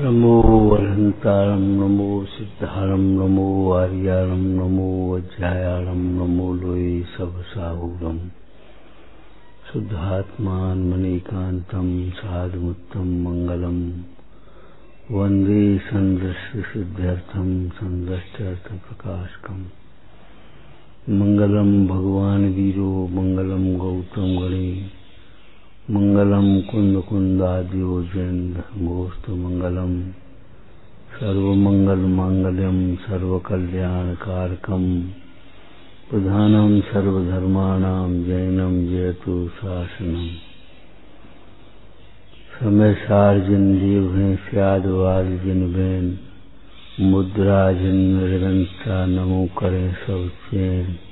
नमो वरहंतारम नमो सिद्धारम नमो आर्यारम नमो वज्रायारम नमो लोये सब साहूरम शुद्धात्मान मणिकांतम साधुमुत्तम मंगलम। वंदे संदृश्य सिद्ध्यर्थम संदृष्ट्यर्थ प्रकाशकम मंगलम भगवान वीरो, मंगलम गौतम गणे। मंगलम कुंद कुंदाद्यो जैन धर्मोस्तु मंगलम। सर्वमंगल मांगल्यम, सर्वकल्याण कारकम। प्रधानम सर्वधर्माणाम, जैनम जयतु शासनम। समय सार जिन जीव हैं स्यादवाद जिन बैन मुद्रा जिन निरंता नमो करें सब चैन।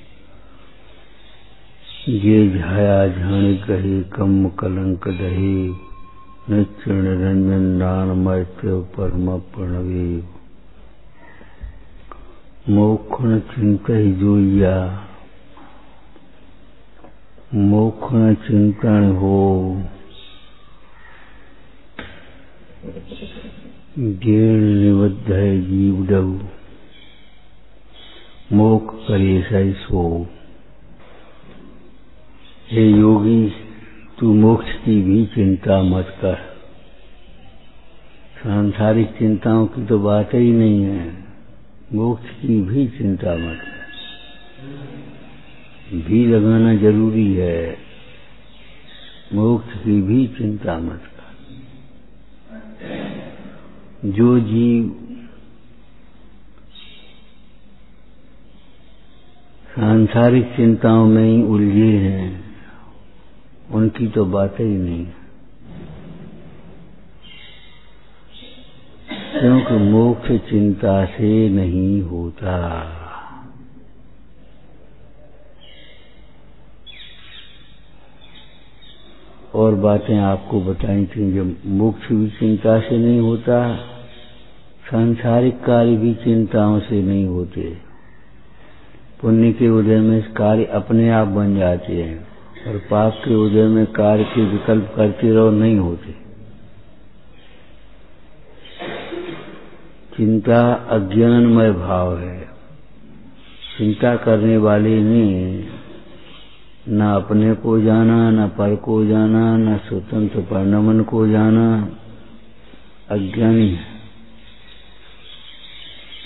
ये झाया झाण कही, कम कलंक दही। नित्य निरंजन दान मैत्य परम प्रणवी मोखन चिंत ही जोइया मोखन चिंतन हो। गेण निबद्ध है जीव डऊ मोख करे सही सो। हे योगी, तू मोक्ष की भी चिंता मत कर। सांसारिक चिंताओं की तो बात ही नहीं है। मोक्ष की भी चिंता मत कर। भी लगाना ज़रूरी है। मोक्ष की भी चिंता मत कर। जो जीव सांसारिक चिंताओं में ही उलझे तो बात ही नहीं क्योंकि मोक्ष चिंता से नहीं होता। और बातें आपको बताई थी जब मोक्ष भी चिंता से नहीं होता, सांसारिक कार्य भी चिंताओं से नहीं होते। पुण्य के उदय में कार्य अपने आप बन जाते हैं। और पाप के उदय में कार्य के विकल्प करते रहो, नहीं होते। चिंता अज्ञानमय भाव है। चिंता करने वाले ने न अपने को जाना, न पर को जाना, न स्वतंत्र परिणमन को जाना। अज्ञानी है।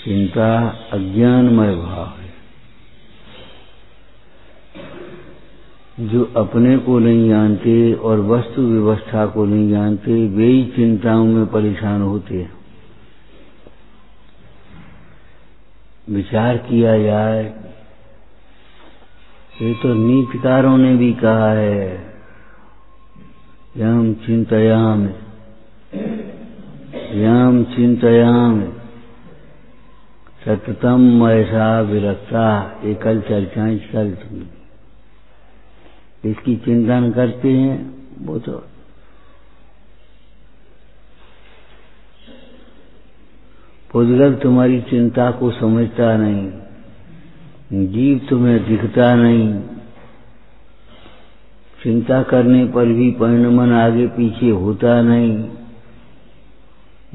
चिंता अज्ञानमय भाव है। जो अपने को नहीं जानते और वस्तु व्यवस्था को नहीं जानते, वे ही चिंताओं में परेशान होते हैं। विचार किया जाए ये तो नीतिकारों ने भी कहा है, यम चिंतयाम। यम चिंतयाम। सततम ऐसा विरक्ता एकल चर्चाएँ चल इसकी चिंतन करते हैं, वो तो। पुद्गल तुम्हारी चिंता को समझता नहीं, जीव तुम्हें दिखता नहीं। चिंता करने पर भी परिणमन आगे पीछे होता नहीं,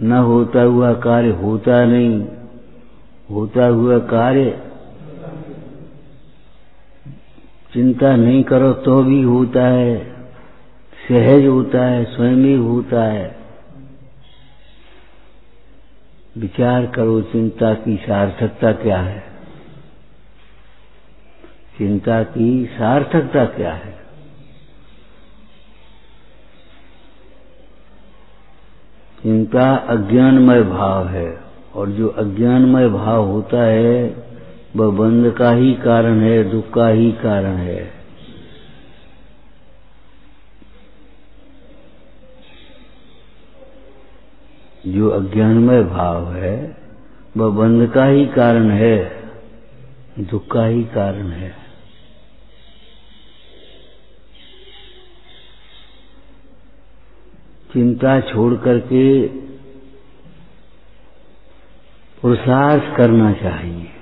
न होता हुआ कार्य होता नहीं, होता हुआ कार्य चिंता नहीं करो तो भी होता है। सहज होता है, स्वयं ही होता है। विचार करो, चिंता की सार्थकता क्या है? चिंता की सार्थकता क्या है? चिंता अज्ञानमय भाव है, और जो अज्ञानमय भाव होता है वह बंध का ही कारण है, दुख का ही कारण है। जो अज्ञानमय भाव है, वह बंध का ही कारण है, दुख का ही कारण है। चिंता छोड़ करके पुरुषार्थ करना चाहिए।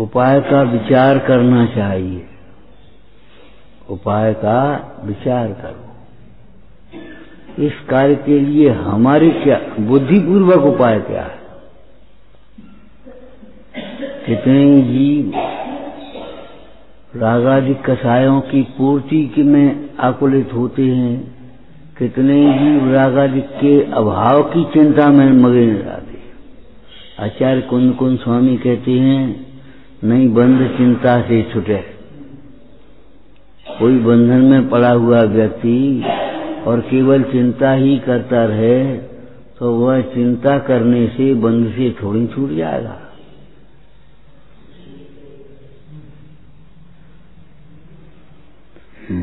उपाय का विचार करना चाहिए। उपाय का विचार करो। इस कार्य के लिए हमारे क्या बुद्धिपूर्वक उपाय क्या है? कितने जीव रागादि कसायों की पूर्ति में आकुलित होते हैं, कितने जीव रागादि के अभाव की चिंता में मगे जाते आचार्य कुंद कुंद स्वामी कहते हैं नहीं बंध चिंता से छुटे। कोई बंधन में पड़ा हुआ व्यक्ति और केवल चिंता ही करता रहे तो वह चिंता करने से बंध से थोड़ी छूट जाएगा।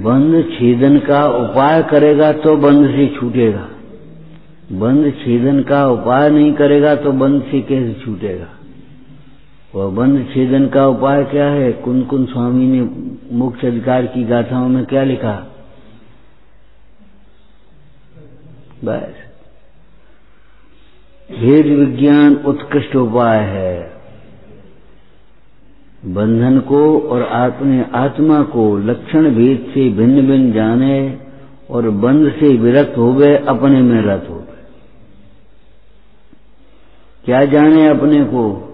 बंद छेदन का उपाय करेगा तो बंद से छूटेगा। बंद छेदन का उपाय नहीं करेगा तो बंद से कैसे छूटेगा? वह बंद छेदन का उपाय क्या है? कुन कुन स्वामी ने मुख्य अधिकार की गाथाओं में क्या लिखा? बस। भेद विज्ञान उत्कृष्ट उपाय है। बंधन को और अपने आत्मा को लक्षण भेद से भिन्न भिन्न जाने और बंध से विरक्त हो गए अपने में रत हो गए क्या जाने अपने को?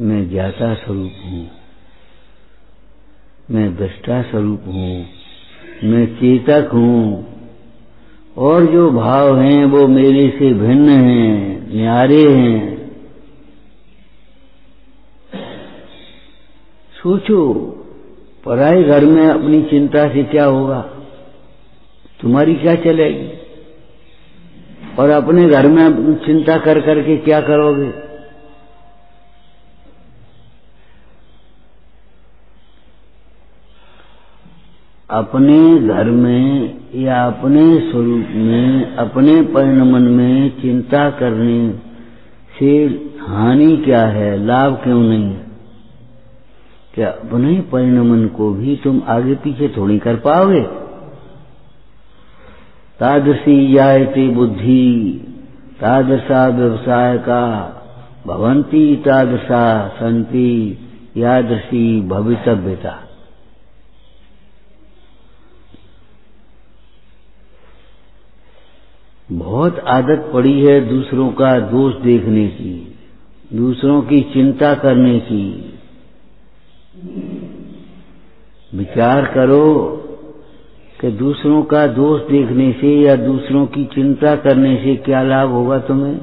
मैं ज्ञाता स्वरूप हूँ। मैं दृष्टा स्वरूप हूँ। मैं चेतक हूँ। और जो भाव हैं, वो मेरे से भिन्न हैं, न्यारे हैं। सोचो पराए घर में अपनी चिंता से क्या होगा? तुम्हारी क्या चलेगी? और अपने घर में चिंता कर करके क्या करोगे? अपने घर में या अपने स्वरूप में, अपने परिणमन में चिंता करने से हानि क्या है, लाभ क्यों नहीं? क्या अपने परिणमन को भी तुम आगे पीछे थोड़ी कर पाओगे? तादृशी जायते बुद्धि, तादृशा व्यवसाय का भवंती तादृशा संति यादृशी भवितव्यता। बहुत आदत पड़ी है दूसरों का दोष देखने की, दूसरों की चिंता करने की। विचार करो कि दूसरों का दोष देखने से या दूसरों की चिंता करने से क्या लाभ होगा तुम्हें?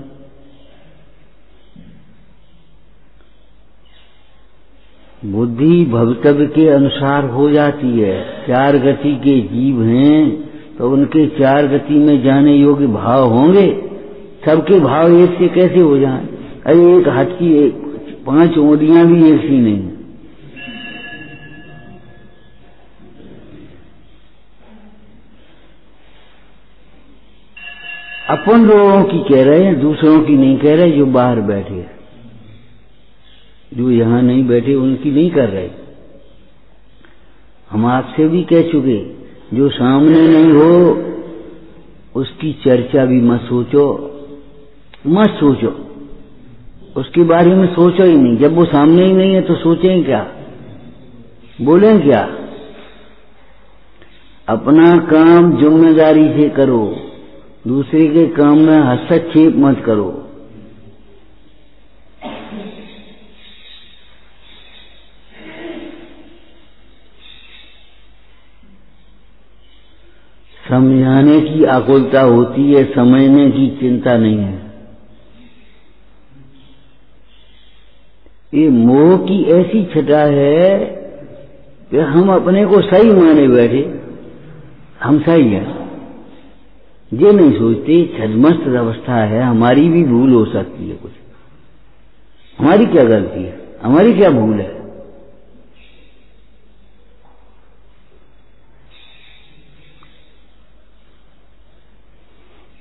बुद्धि भवितव्य के अनुसार हो जाती है, चार गति के जीव हैं। तो उनके चार गति में जाने योग्य भाव होंगे, सबके भाव एक से कैसे हो जाए? अरे एक हाथ की एक, पाँच ओडियाँ भी एक सी नहीं। अपन लोगों की कह रहे हैं, दूसरों की नहीं कह रहे, जो बाहर बैठे जो यहाँ नहीं बैठे, उनकी नहीं कर रहे। हम आपसे भी कह चुके जो सामने नहीं हो, उसकी चर्चा भी मत सोचो। मत सोचो। उसके बारे में सोचो ही नहीं। जब वो सामने ही नहीं है तो सोचें क्या? बोलें क्या? अपना काम ज़िम्मेदारी से करो। दूसरे के काम में हस्तक्षेप मत करो। समझाने की आकुलता होती है, समझने की चिंता नहीं है। ये मोह की ऐसी छटा है कि हम अपने को सही माने बैठे। हम सही है। ये नहीं सोचते, छदमस्त अवस्था है, हमारी भी भूल हो सकती है कुछ। हमारी क्या गलती है? हमारी क्या भूल है?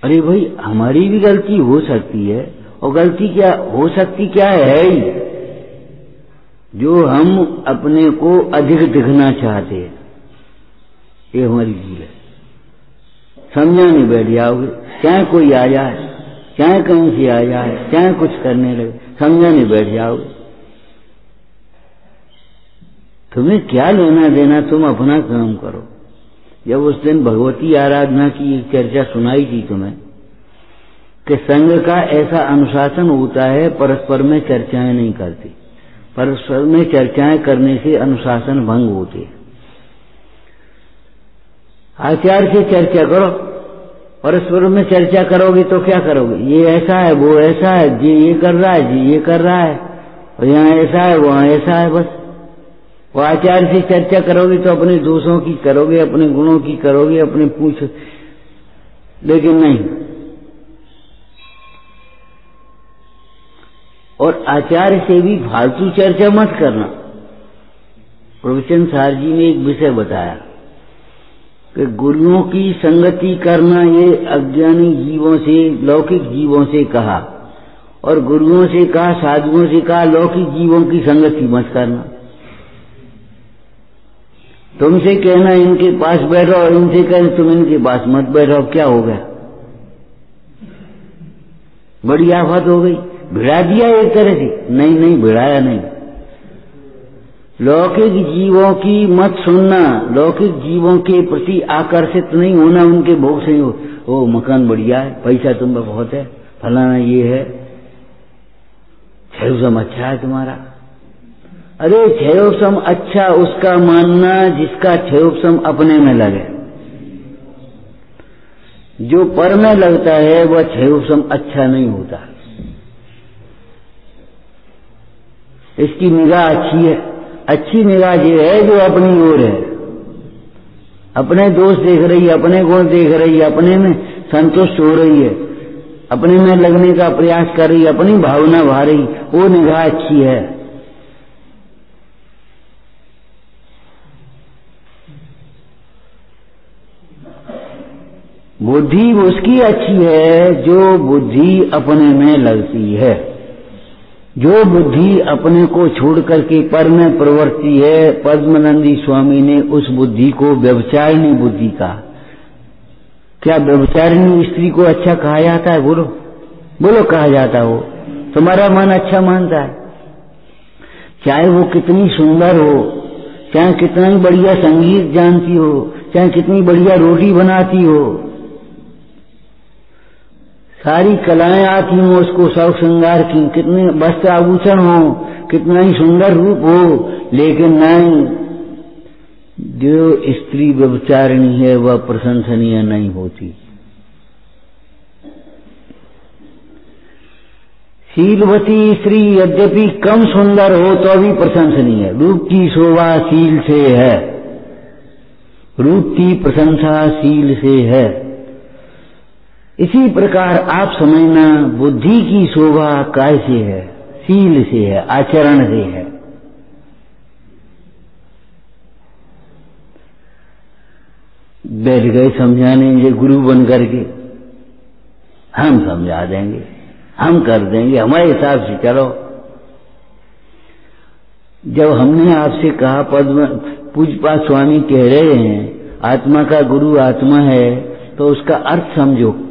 अरे भाई, हमारी भी गलती हो सकती है, और गलती क्या, हो सकती क्या है ही? जो हम अपने को अधिक दिखना चाहते हैं। ये हमारी भूल है। समझा नहीं बैठ जाओगे, चाहे कोई आ जाए, चाहे कहीं से आ जाए, चाहे कुछ करने लगे, समझा नहीं बैठ जाओगे। तुम्हें क्या लेना देना, तुम अपना काम करो। जब उस दिन भगवती आराधना की चर्चा सुनाई थी तुम्हें, कि संघ का ऐसा अनुशासन होता है, परस्पर में चर्चाएँ नहीं करती। परस्पर में चर्चाएँ करने से अनुशासन भंग होते आचार्य से चर्चा करो, परस्पर में चर्चा करोगे तो क्या करोगे? ये ऐसा है, वो ऐसा है, जी ये कर रहा है, जी ये कर रहा है, और यहाँ ऐसा है, वहाँ ऐसा है, बस। वो आचार्य से चर्चा करोगे तो अपने दोषों की करोगे, अपने गुणों की करोगे, अपने पूछ लेकिन नहीं। और आचार्य से भी फालतू चर्चा मत करना। प्रवचन सार जी ने एक विषय बताया कि गुरुओं की संगति करना ये अज्ञानी जीवों से, लौकिक जीवों से कहा। और गुरुओं से कहा, साधुओं से कहा, लौकिक जीवों की संगति मत करना। तुमसे कहना इनके पास बैठो और इनसे कहना तुम इनके पास मत बैठो क्या हो गया? बड़ी आफत हो गई। भिड़ा दिया एक तरह से। नहीं नहीं, भिड़ाया नहीं। लौकिक जीवों की मत सुनना, लौकिक जीवों के प्रति आकर्षित नहीं होना, उनके भोग से हो। ओ, मकान बढ़िया है, पैसा तुम पर बहुत है, फलाना ये है। छह अच्छा है तुम्हारा। अरे क्षयोपम अच्छा उसका मानना जिसका क्षयोपम अपने में लगे। जो पर में लगता है, वह क्षयोपम अच्छा नहीं होता। इसकी निगाह अच्छी है। अच्छी निगाह ये है जो अपनी ओर है। अपने दोष देख रही है, अपने गुण देख रही है, अपने में संतुष्ट हो रही है। अपने में लगने का प्रयास कर रही है, अपनी भावना भा रही वो निगाह अच्छी है। बुद्धि उसकी अच्छी है, जो बुद्धि अपने में लगती है। जो बुद्धि अपने को छोड़ करके पर में प्रवर्ती है, पद्मनंदी स्वामी ने उस बुद्धि को, व्यवचारिणी बुद्धि का। क्या व्यवचारिणी स्त्री को अच्छा कहा जाता है? बोलो। बोलो, कहा जाता हो। तुम्हारा मन अच्छा मानता है। चाहे वो कितनी सुंदर हो, चाहे कितना ही बढ़िया संगीत जानती हो, चाहे कितनी बढ़िया रोटी बनाती हो सारी कलाएँ आती हों उसको सब श्रृंगार की, कितने वस्त्र आभूषण हो, कितना ही सुंदर रूप हो, लेकिन नहीं। जो स्त्री व्यवचारिणी है, वह प्रशंसनीय नहीं होती। शीलवती स्त्री यद्यपि कम सुंदर हो तो भी प्रशंसनीय रूप की शोभा शील से है। रूप की प्रशंसा शील से है। इसी प्रकार आप समझना, बुद्धि की शोभा काय से है? सील से है, आचरण से है। बैठ गए समझाने ये गुरु बन करके। हम समझा देंगे, हम कर देंगे, हमारे हिसाब से चलो। जब हमने आपसे कहा, पद्म पूजपा स्वामी कह रहे हैं, आत्मा का गुरु आत्मा है तो उसका अर्थ समझो।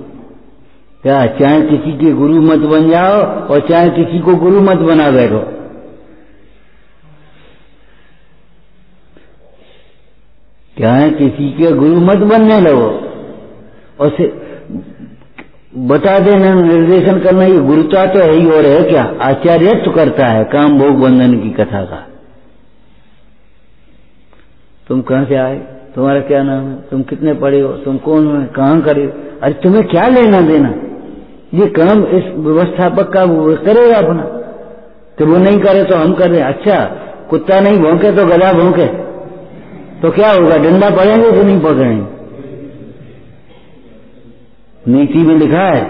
क्या चाहे किसी के गुरु मत बन जाओ और चाहे किसी को गुरु मत बना बैठो। चाहे किसी के गुरु मत बनने लगो। और से बता देना निर्देशन करना, ये गुरुता तो है ही और है क्या? आचार्यत्व करता है काम भोग बंधन की कथा का। तुम कहाँ से आए? तुम्हारा क्या नाम है? तुम कितने पढ़े हो? तुम कौन हो? कहाँ करे अरे तुम्हें क्या लेना देना? ये काम इस व्यवस्थापक का वो करेगा अपना। तो वो नहीं करे तो हम कर रहे अच्छा कुत्ता नहीं भोंके तो गला भोंके। तो क्या होगा? डंडा पड़ेंगे कि नहीं पकड़ेंगे? नीति में लिखा है,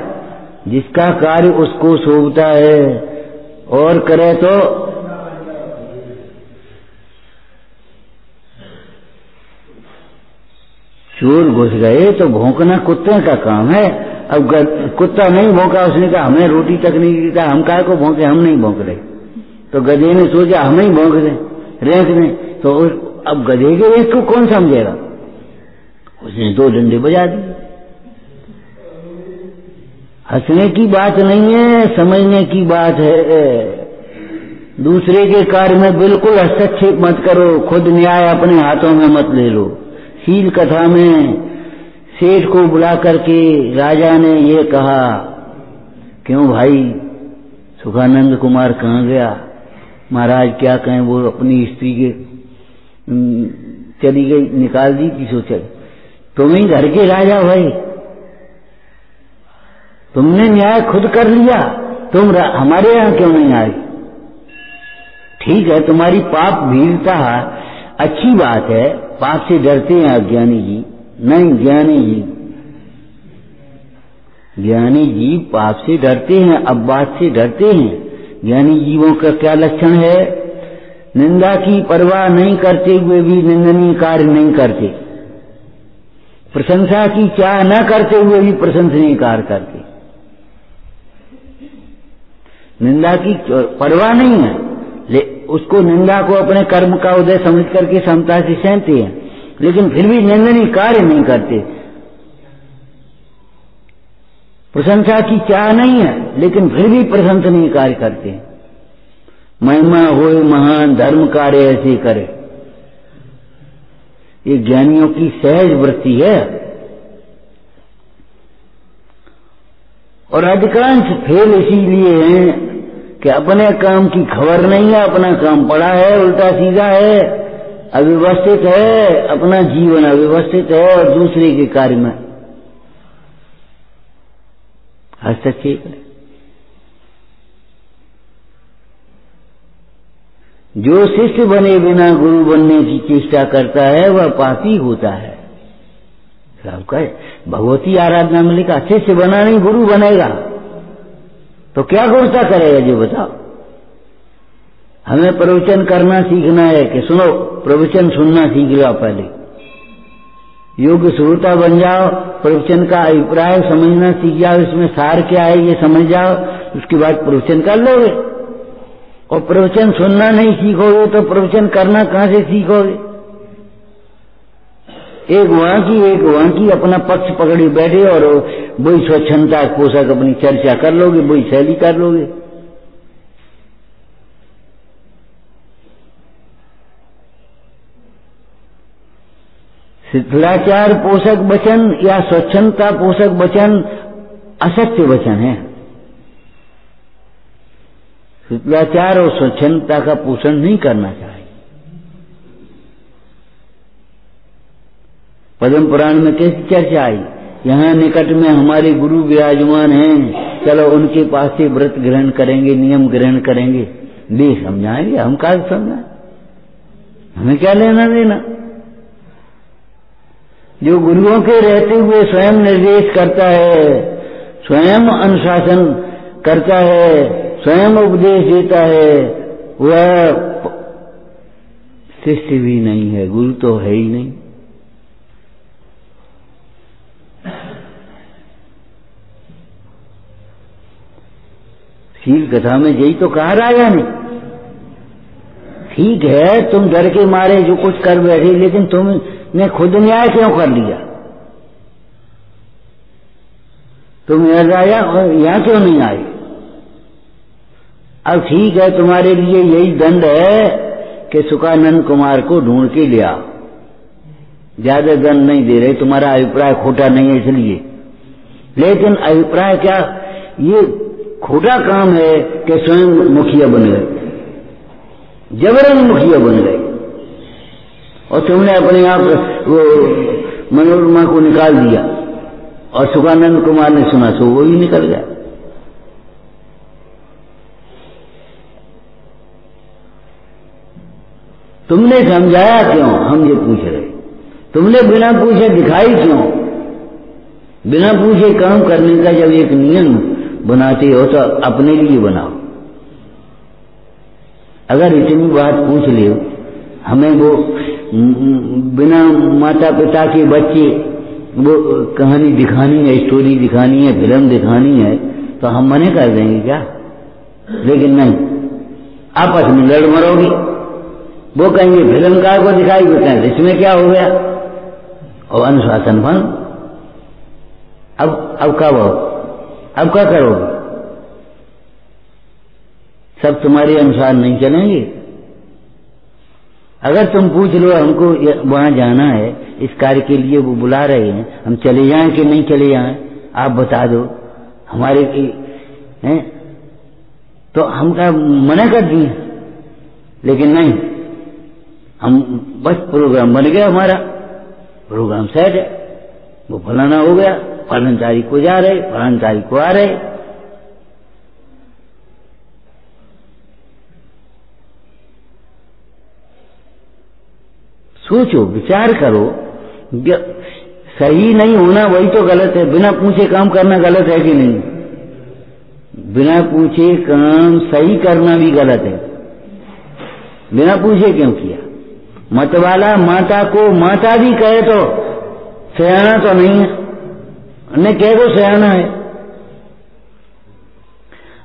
जिसका कार्य उसको शोभता है और करे तो चोर घुस गए तो भोंकना कुत्ते का काम है। अब कुत्ता नहीं भोंका, उसने कहा, हमें रोटी तक नहीं देता हम काय को भोंके? हम नहीं भोंक रहे। तो गधे ने सोचा, हम ही भोंक रहे। रेंक ने तो अब गधे के रेंक को कौन समझेगा? उसने दो डंडे बजा दिए। हंसने की बात नहीं है, समझने की बात है। दूसरे के कार्य में बिल्कुल हस्तक्षेप मत करो, खुद न्याय अपने हाथों में मत ले लो। शील कथा में सेठ को बुला करके राजा ने ये कहा, क्यों भाई? सुखानंद कुमार कहाँ गया? महाराज क्या कहें, वो अपनी स्त्री के चली गई, निकाल दी की सोचा। तुम ही घर के राजा भाई। तुमने न्याय खुद कर लिया, तुम हमारे यहाँ क्यों नहीं आए? ठीक है, तुम्हारी पाप भीड़ता अच्छी बात है, पाप से डरते हैं अज्ञानी जी। नहीं ज्ञानी जी ज्ञानी जी पाप से डरते हैं अब बात से डरते हैं। ज्ञानी जीवों का क्या लक्षण है? निंदा की परवाह नहीं करते हुए भी निंदनीय कार्य नहीं करते। प्रशंसा की चाह न करते हुए भी प्रशंसनीय कार्य करते। निंदा की परवाह नहीं है। ले, उसको निंदा को अपने कर्म का उदय समझ करके क्षमता से सहते हैं। लेकिन फिर भी निंदनीय कार्य नहीं करते। प्रशंसा की चाह नहीं है, लेकिन फिर भी प्रशंसनीय कार्य करते महिमा हो, महान धर्म कार्य ऐसे करे। ये ज्ञानियों की सहज वृत्ति है। और अधिकांश फेल इसीलिए हैं कि अपने काम की खबर नहीं है, अपना काम पड़ा है, उल्टा सीधा है। अव्यवस्थित है, अपना जीवन अव्यवस्थित है और दूसरे के कार्य में। हस्तक्षेप है। जो शिष्य बने बिना गुरु बनने की चेष्टा करता है, वह पापी होता है। सबका भगवती आराधना में लिखा, शिष्य बना नहीं, गुरु बनेगा। तो क्या गुरुता करेगा, जो बताओ? हमें प्रवचन करना सीखना है कि सुनो, प्रवचन सुनना सीख लो पहले। योग्य श्रोता बन जाओ, प्रवचन का अभिप्राय समझना सीख जाओ, इसमें सार क्या है ये समझ जाओ, उसके बाद प्रवचन कर लोगे। और प्रवचन सुनना नहीं सीखोगे तो प्रवचन करना कहाँ से सीखोगे? एक वहाँ की एक वहाँ की अपना पक्ष पकड़ी बैठे और वही स्वच्छंदता पोषक अपनी चर्चा कर लोगे, वही शैली कर लोगे। शिथिलाचार पोषक वचन या स्वच्छंदता पोषक वचन असत्य वचन है। शुक्लाचार और स्वच्छंदता का पोषण नहीं करना चाहिए। पद्म पुराण में कैसी चर्चा आई? यहाँ निकट में हमारे गुरु विराजमान हैं। चलो उनके पास से व्रत ग्रहण करेंगे, नियम ग्रहण करेंगे। भी समझाएँगे हम का समझाए। हमें क्या लेना देना? जो गुरुओं के रहते हुए स्वयं निर्देश करता है, स्वयं अनुशासन करता है, स्वयं उपदेश देता है, वह शिष्य भी नहीं है, गुरु तो है ही नहीं। शील कथा में यही तो कहा राजा ने, ठीक है, तुम डर के मारे, जो कुछ कर बैठे, लेकिन तुमने खुद न्याय क्यों कर लिया? तुम राजा यहाँ क्यों नहीं आए अब ठीक है, तुम्हारे लिए यही दंड है कि सुखानंद कुमार को ढूंढ के लिया। ज़्यादा दंड नहीं दे रहे, तुम्हारा अभिप्राय खोटा नहीं है इसलिए। लेकिन अभिप्राय क्या? ये खोटा काम है कि स्वयं मुखिया बन गए। जबरन मुखिया बन गए। और तुमने अपने आप वो मनोरमा को निकाल दिया। और सुखानंद कुमार ने सुना सो वो भी निकल गया। तुमने समझाया क्यों? हम ये पूछ रहे तुमने बिना पूछे दिखाई क्यों? बिना पूछे काम करने का जब एक नियम बनाते हो तो अपने लिए बनाओ। अगर इतनी बात पूछ ले हमें वो बिना माता पिता के बच्चे, वो कहानी दिखानी है स्टोरी दिखानी है फ़िल्म दिखानी है तो हम मने कर देंगे क्या? लेकिन नहीं, आपस में लड़ मरोगी। वो कहेंगे, फिल्मकार को दिखाई वो कहेंगे इसमें क्या हो गया? और अनुशासन भंग अब अब कब हो अब क्या करोगे? सब तुम्हारे अनुसार नहीं चलेंगे। अगर तुम पूछ लो हमको वहाँ जाना है, इस कार्य के लिए वो बुला रहे हैं, हम चले जाएँ कि नहीं चले जाएँ, आप बता दो, हमारे हैं? तो हम क्या मना कर दिए। लेकिन नहीं, हम बस प्रोग्राम बन गया हमारा। प्रोग्राम सेट है, वो फलाना हो गया फलन तारीख को जा रहे फलन तारीख को आ रहे। सोचो, विचार करो। सही नहीं होना वही तो गलत है। बिना पूछे काम करना गलत है कि नहीं? बिना पूछे काम सही करना भी गलत है। बिना पूछे क्यों किया? मतवाला माता को माता भी कहे तो सयाना तो नहीं है। न कह दो सयाना है।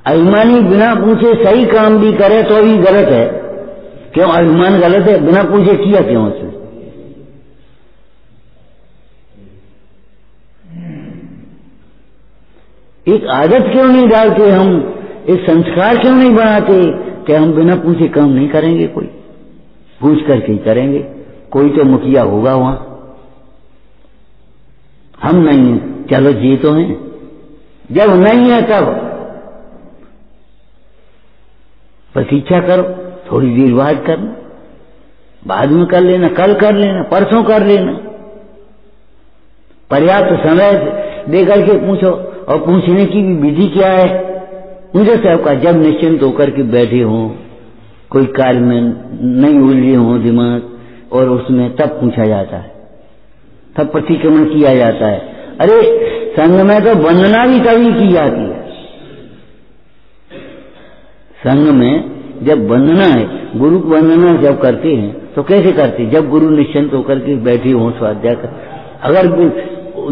अभिमानी बिना पूछे सही काम भी करे तो भी गलत है। क्यों? अनुमान गलत है, बिना पूछे किया क्यों उसने एक आदत क्यों नहीं डालते हम? एक संस्कार क्यों नहीं बनाते कि हम बिना पूछे काम नहीं करेंगे कोई? पूछ करके ही करेंगे। कोई तो मुखिया होगा वहाँ। हम नहीं है। चलो जी तो हैं। जब नहीं है तब। प्रतीक्षा करो। थोड़ी देर बाद करना बाद में कर लेना, कल कर लेना, परसों कर लेना। पर्याप्त समय दे करके पूछो, और पूछने की भी विधि क्या है? मुझे साहब का जब निश्चिंत होकर के बैठे हों, कोई कार्य में नहीं उलझे हों दिमाग, और उसमें तब पूछा जाता है। तब प्रतिक्रमण किया जाता है। अरे संघ में तो वंदना भी तभी की जाती है। संघ में जब वंदना है, गुरु की वंदना जब करते हैं तो कैसे करते? जब गुरु निश्चिंत होकर के बैठे हों स्वाध्याय कर। अगर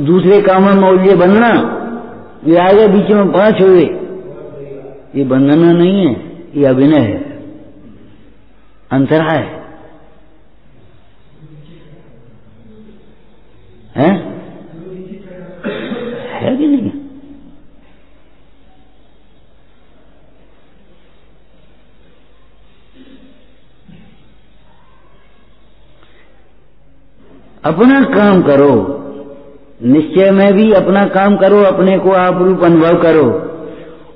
दूसरे कामों में उलझे वंदना, ये आगे बीच में पाँच हुए। ये वंदना नहीं है, ये अभिनय है। अंतराय है? है कि नहीं? अपना काम करो। निश्चय में भी अपना काम करो, अपने को आप रूप अनुभव करो।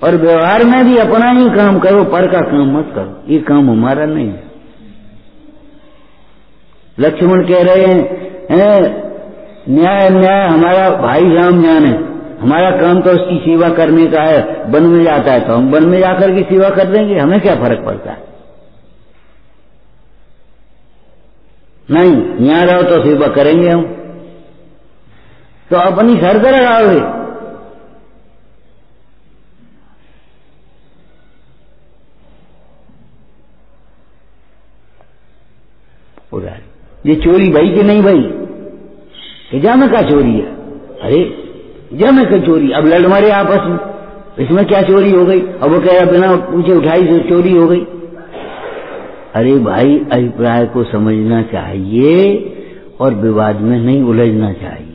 और व्यवहार में भी अपना ही काम करो, पर का काम मत करो। ये काम हमारा नहीं है। लक्ष्मण कह रहे हैं न्याय न्याय, हमारा भाई राम जान है। हमारा काम तो उसकी सेवा करने का है, वन में जाता है तो हम वन में जाकर के सेवा कर देंगे, हमें क्या फ़र्क पड़ता है? नहीं, यहाँ रहो तो सेवा करेंगे हम। तो अपनी शर्त लगाओगे ये चोरी भाई कि नहीं भाई? कि का चोरी है? अरे, जामे का चोरी। अब लड़ मारे आपस में। इसमें क्या चोरी हो गई? अब वो कह रहा बिना पूछे उठाई से चोरी हो गई। अरे भाई, अभिप्राय को समझना चाहिए और विवाद में नहीं उलझना चाहिए।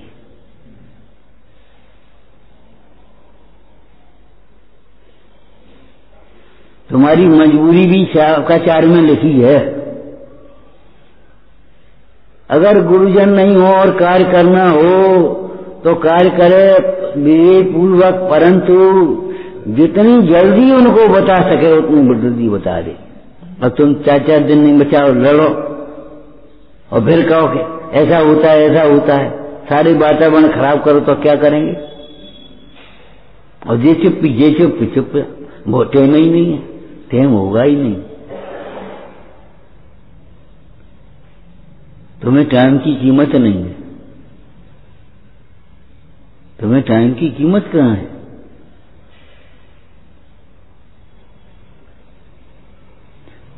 तुम्हारी मजबूरी भी शाकाचार में लिखी है। अगर गुरुजन नहीं हो और कार्य करना हो तो कार्य करे विवेक पूर्वक परंतु जितनी जल्दी उनको बता सके, उतनी जल्दी बता दे। अब तुम चार चार दिन नहीं बचाओ लड़ो। और फिर कहो कि ऐसा होता है, ऐसा होता है। सारे वातावरण खराब करो तो क्या करेंगे? और जे चुप जे चुप चुप। वो टेम ही नहीं है। टेम होगा ही नहीं। तुम्हें टाइम की कीमत नहीं है। तुम्हें टाइम की कीमत कहाँ है?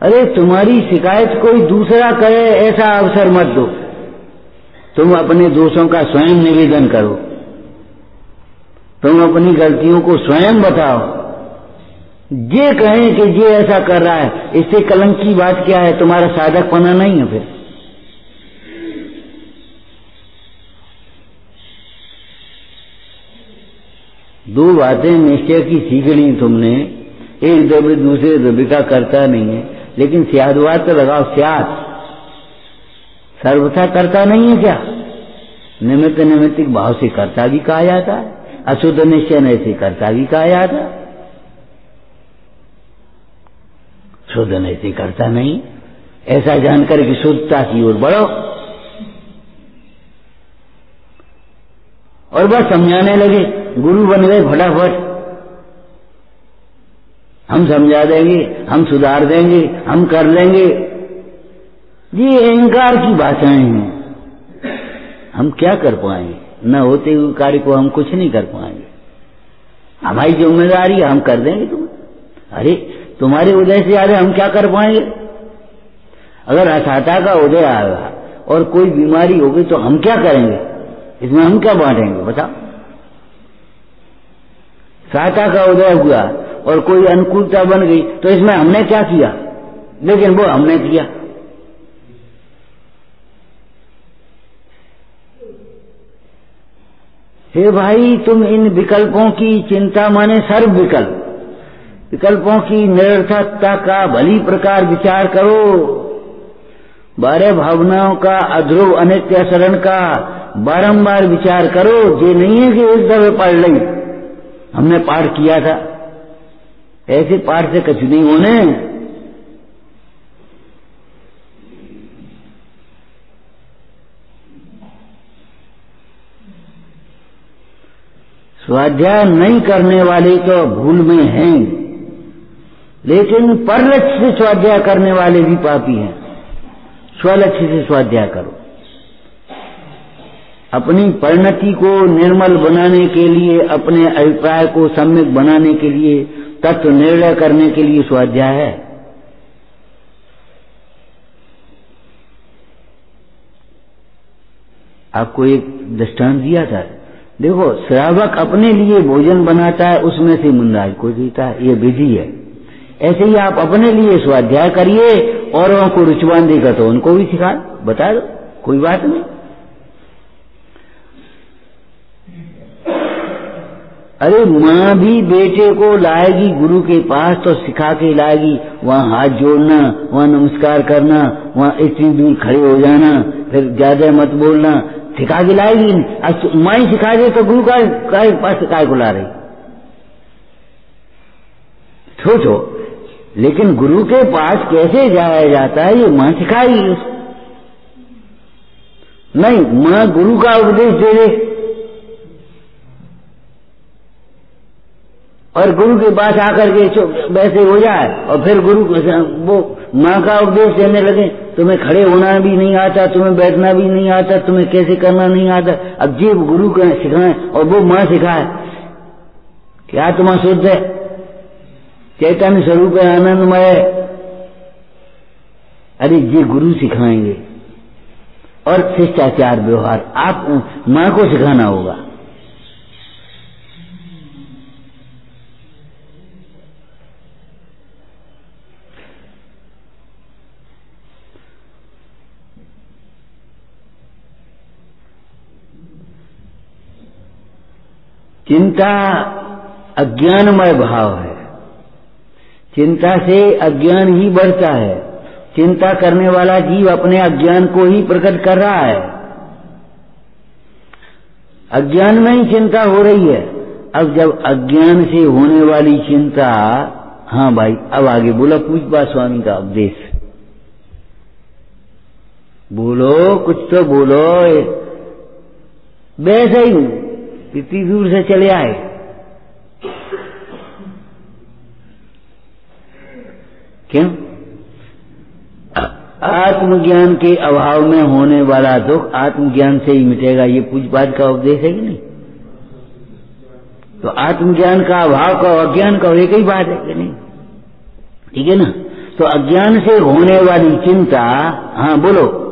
अरे तुम्हारी शिकायत कोई दूसरा करे, ऐसा अवसर मत दो। तुम अपने दोषों का स्वयं निवेदन करो। तुम अपनी गलतियों को स्वयं बताओ। ये कहें कि ये ऐसा कर रहा है, इससे कलंक की बात क्या है? तुम्हारा साधक पना नहीं है फिर। दो बातें निश्चय की सीख ली तुमने, एक द्रव्य दूसरे द्रव्य का करता नहीं है। लेकिन सियादवाद तो लगाओ सियाद। सर्वथा करता नहीं है क्या? निमित्त निमित्तिक भाव से करता भी कहा जाता है, अशुद्ध निश्चय ऐसे करता भी कहा जाता शुद्ध नहीं करता नहीं। ऐसा जानकर कि शुद्धता की ओर बढ़ो। और बस समझाने लगे, गुरु बन गए फटाफट। हम समझा देंगे, हम सुधार देंगे, हम कर लेंगे। ये अहंकार की भाषाएँ हैं। हम क्या कर पाएँगे? न होते हुए कार्य को हम कुछ नहीं कर पाएँगे। हमारी ज़िम्मेदारी हम कर देंगे तुम अरे, तुम्हारे उदय से आगे हम क्या कर पाएँगे? अगर असाता का उदय आएगा और कोई बीमारी होगी तो हम क्या करेंगे? इसमें हम क्या बांटेंगे, बताओ। साता का उदय हुआ और कोई अनुकूलता बन गई तो इसमें हमने क्या किया? लेकिन वो हमने किया। हे भाई, तुम इन विकल्पों की चिंता माने सर्व विकल्प विकल्पों की निरर्थकता का भली प्रकार विचार करो। बारह भावनाओं का अध्रुव अनित्य शरण का बारंबार विचार करो। ये नहीं है कि एक दफे पढ़ ली। हमने पाठ किया था। ऐसे पाठ से कुछ नहीं होने। स्वाध्याय नहीं करने वाले तो भूल में हैं, लेकिन परलक्ष्य से स्वाध्याय करने वाले भी पापी हैं। स्वलक्ष्य से स्वाध्याय करो। अपनी परिणति को निर्मल बनाने के लिए, अपने अभिप्राय को सम्यक बनाने के लिए तत्व निर्णय करने के लिए स्वाध्याय है। आपको एक दृष्टांत दिया था। देखो, श्रावक अपने लिए भोजन बनाता है, उसमें से मुंदाज को जीता है। ये विधि है। ऐसे ही आप अपने लिए स्वाध्याय करिए औरों को रुचवान देगा तो उनको भी सिखा, बता दो, कोई बात नहीं। अरे माँ भी बेटे को लाएगी, गुरु के पास तो सिखा के लाएगी। वहाँ हाथ जोड़ना, वहाँ नमस्कार करना, वहाँ इतनी दूर खड़े हो जाना, फिर ज़्यादा मत बोलना। सिखा के लाएगी? आज माँ ही सिखा दे तो गुरु का पास काय को ला रही? सोचो, लेकिन गुरु के पास कैसे जाया जाता है, ये माँ सिखाएगी नहीं, माँ गुरु का उपदेश दे दे। और गुरु के पास आकर के वैसे हो जाए, और फिर गुरु वो माँ का उपदेश देने लगे, तुम्हें खड़े होना भी नहीं आता, तुम्हें बैठना भी नहीं आता, तुम्हें कैसे करना नहीं आता? अब जीव गुरु को सिखाए और वो माँ सिखाए। क्या तुम्हारा शुद्ध है? चैतन्य स्वरूप है, आनंदमय अरे, ये गुरु सिखाएँगे। और शिष्टाचार, व्यवहार, आप माँ को सिखाना होगा। चिंता अज्ञानमय भाव है। चिंता से अज्ञान ही बढ़ता है। चिंता करने वाला जीव अपने अज्ञान को ही प्रकट कर रहा है। अज्ञान में ही चिंता हो रही है। अब जब अज्ञान से होने वाली चिंता हाँ भाई, अब आगे बोला पूजपा स्वामी का उपदेश। बोलो, कुछ तो बोलो वैसे ही। इतनी दूर से चले आए। क्यों? आत्मज्ञान के अभाव में होने वाला दुख आत्मज्ञान से ही मिटेगा, ये पूजपाठ का उपदेश है कि नहीं? तो आत्मज्ञान का अभाव का अज्ञान का एक ही बात है कि नहीं? ठीक है ना? तो अज्ञान से होने वाली चिंता हाँ बोलो।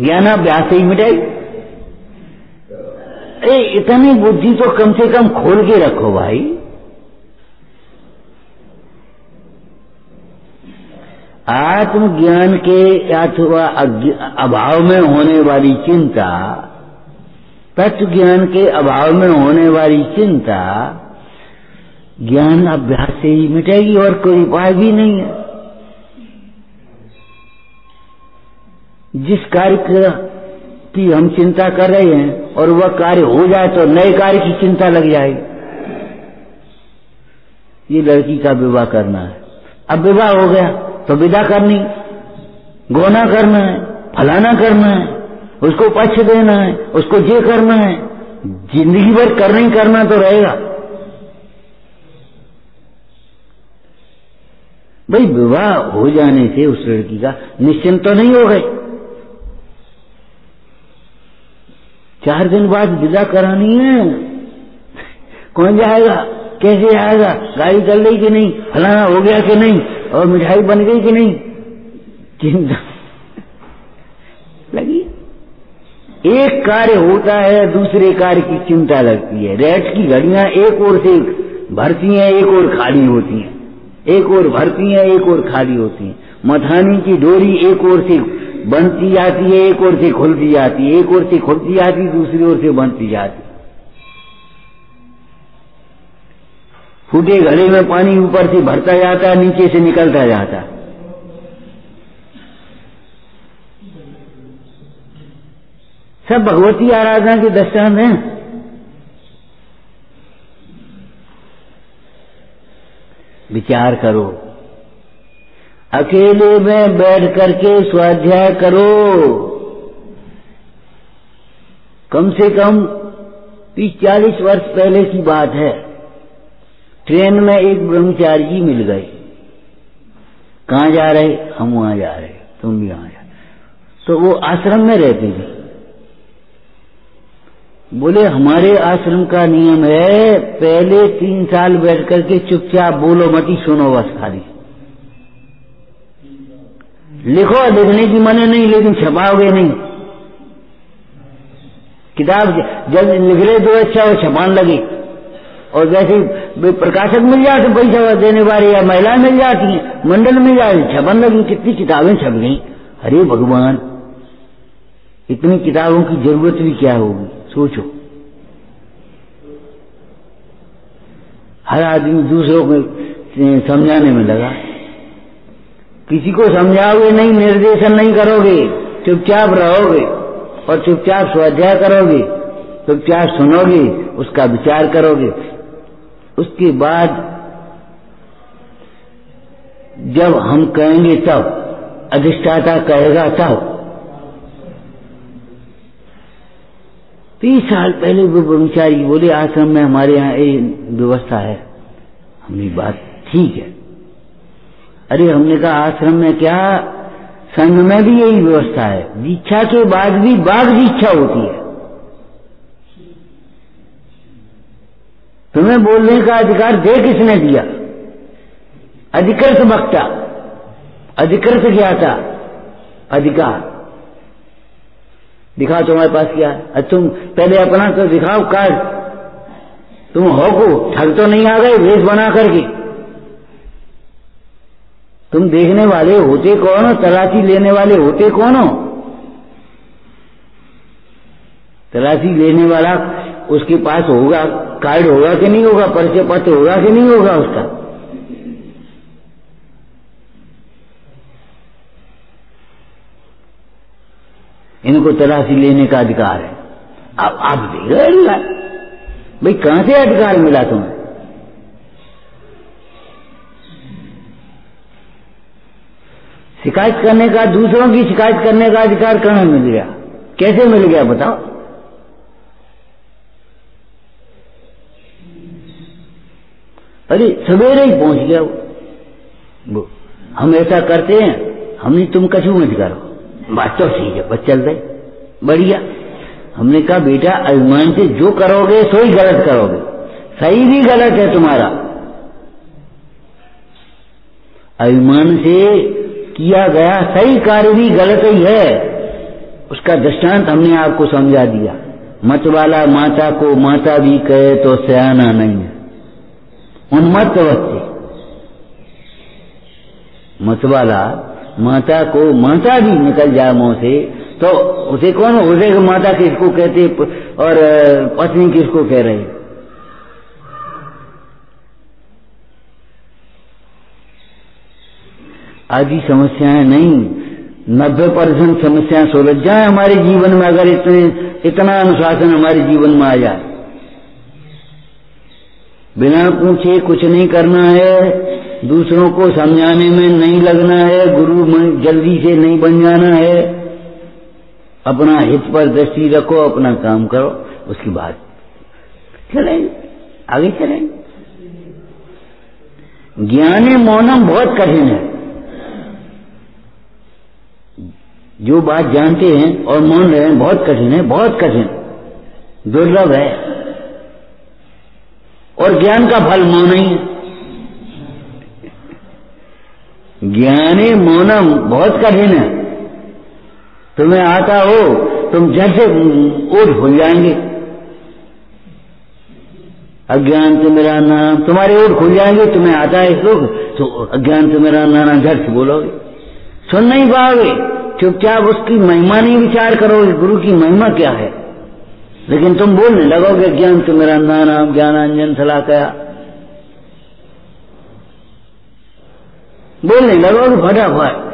ज्ञान ज्ञानाभ्यास से ही मिटेगी। अरे इतनी बुद्धि तो कम से कम खोल के रखो भाई। आत्मज्ञान के अथवा अभाव में होने वाली चिंता तत्व ज्ञान के अभाव में होने वाली चिंता, ज्ञान अभ्यास से ही मिटेगी और कोई उपाय भी नहीं है। जिस कार्य की हम चिंता कर रहे हैं और वह कार्य हो जाए तो नए कार्य की चिंता लग जाएगी। ये लड़की का विवाह करना है। अब विवाह हो गया तो विदा करनी। गोना करना है, फलाना करना है, उसको पक्ष देना है, उसको ये करना है। ज़िंदगी भर करना ही करना तो रहेगा। भाई, विवाह हो जाने से उस लड़की का निश्चिंत तो नहीं हो गए। चार दिन बाद विदा करानी है। कौन जाएगा? कैसे आएगा? गाड़ी चल रही कि नहीं? फलाना हो गया कि नहीं? और मिठाई बन गई कि नहीं? चिंता। लगी। एक कार्य होता है, दूसरे कार्य की चिंता लगती है। रेट की घड़ियाँ एक ओर से भरती हैं, एक ओर खाली होती हैं। एक ओर भरती हैं, एक ओर खाली होती हैं। मथानी की डोरी एक ओर से बनती जाती है, एक ओर से खुलती जाती है, एक ओर से खुलती जाती, दूसरी ओर से बनती जाती। फूटे घड़े में पानी ऊपर से भरता जाता, नीचे से निकलता जाता। सब भगवती आराधना के दृष्टांत हैं। विचार करो। अकेले में बैठ करके स्वाध्याय करो। कम से कम तीस चालीस वर्ष पहले की बात है। ट्रेन में एक ब्रह्मचारी जी मिल गए। कहाँ जा रहे? हम वहाँ जा रहे। तुम भी वहाँ जा तो वो आश्रम में रहते थे। बोले, हमारे आश्रम का नियम है, पहले तीन साल बैठ करके चुपचाप बोलो मती सुनो बस खाली। लिखो लिखने की मने नहीं, लेकिन छपाओगे नहीं। किताब जब लिख ले तो अच्छा हो छपान लगे। और वैसे प्रकाशक मिल जाते पैसा देने वाले या महिलाएँ मिल जाती मंडल मिल जाती छपन लगी, कितनी किताबें छप गई। अरे भगवान, इतनी किताबों की ज़रूरत भी क्या होगी? सोचो। हर आदमी दूसरों को समझाने में लगा। किसी को समझाओगे नहीं, निर्देशन नहीं करोगे, चुपचाप रहोगे और चुपचाप स्वाध्याय करोगे, चुपचाप सुनोगे, उसका विचार करोगे। उसके बाद जब हम कहेंगे तब, अधिष्ठाता कहेगा तब। तीस साल पहले वो ब्रह्मचारी बोले, आश्रम में हमारे यहाँ ये व्यवस्था है। हमने बात ठीक है। अरे हमने कहा आश्रम में क्या? संघ में भी यही व्यवस्था है। दीक्षा के बाद भी बाघ दीक्षा होती है। तुम्हें बोलने का अधिकार दे किसने दिया? अधिकृत वक्ता, अधिकृत ज्ञाता, अधिकार। दिखाओ तुम्हारे पास क्या? है तुम पहले अपना तो दिखाओ कार्ड तुम हो को ठग तो नहीं आ गए, वेश बना करके। तुम देखने वाले होते कौन हो? तलाशी लेने वाले होते कौन हो? तलाशी लेने वाला उसके पास होगा, कार्ड होगा कि नहीं होगा? परिचय पत्र होगा कि नहीं होगा उसका? इनको तलाशी लेने का अधिकार है। अब आप रहे भाई कहाँ से अधिकार मिला तुम्हें? शिकायत करने का, दूसरों की शिकायत करने का अधिकार कहाँ मिल गया? कैसे मिल गया बताओ? अरे, सवेरे ही पहुँच गया वो। हम ऐसा करते हैं, हमने तुम कछू मत करो। बात तो ठीक है, बस चल रहे बढ़िया। हमने कहा, बेटा, अभिमान से जो करोगे, सो ही गलत करोगे। सही भी गलत है तुम्हारा। अभिमान से किया गया, सही कार्य भी गलत ही है। उसका दृष्टांत हमने आपको समझा दिया। मत वाला माता को माता भी कहे तो सयाना नहीं है। उन्मत्त बच्चे मत वाला माता को माता भी निकल जाए मुँह से तो उसे कौन, उसे माता किसको कहते और पत्नी किसको कह रहे आदि समस्याएँ नहीं, नब्बे परसेंट समस्याएँ सुलझ जाए हमारे जीवन में अगर इतने, इतना अनुशासन हमारे जीवन में आ जाए। बिना पूछे कुछ नहीं करना है, दूसरों को समझाने में नहीं लगना है, गुरु जल्दी से नहीं बन जाना है। अपना हित पर दृष्टि रखो, अपना काम करो, उसकी बात। चलेंगे आगे चलेंगे ज्ञाने मौनम बहुत कठिन है। जो बात जानते हैं और मान रहे हैं, बहुत कठिन है, बहुत कठिन। दुर्लभ है। और ज्ञान का फल मौन ही है। ज्ञानी मौनम बहुत कठिन है। तुम्हें आता हो, तुम जैसे ओट भूल जाएँगे। अज्ञान से मेरा नाम तुम्हारे ओट खुल जाएँगे, तुम्हें आता है सुख तो अज्ञान से मेरा नाना झट बोलोगे। सुन नहीं पाओगे। चुपचाप उसकी महिमा नहीं विचार करोगे? गुरु की महिमा क्या है? लेकिन तुम बोलने लगोगे, ज्ञान से मेरा नाम ज्ञानांजन सलाकया बोलने लगोगे, फटाफट।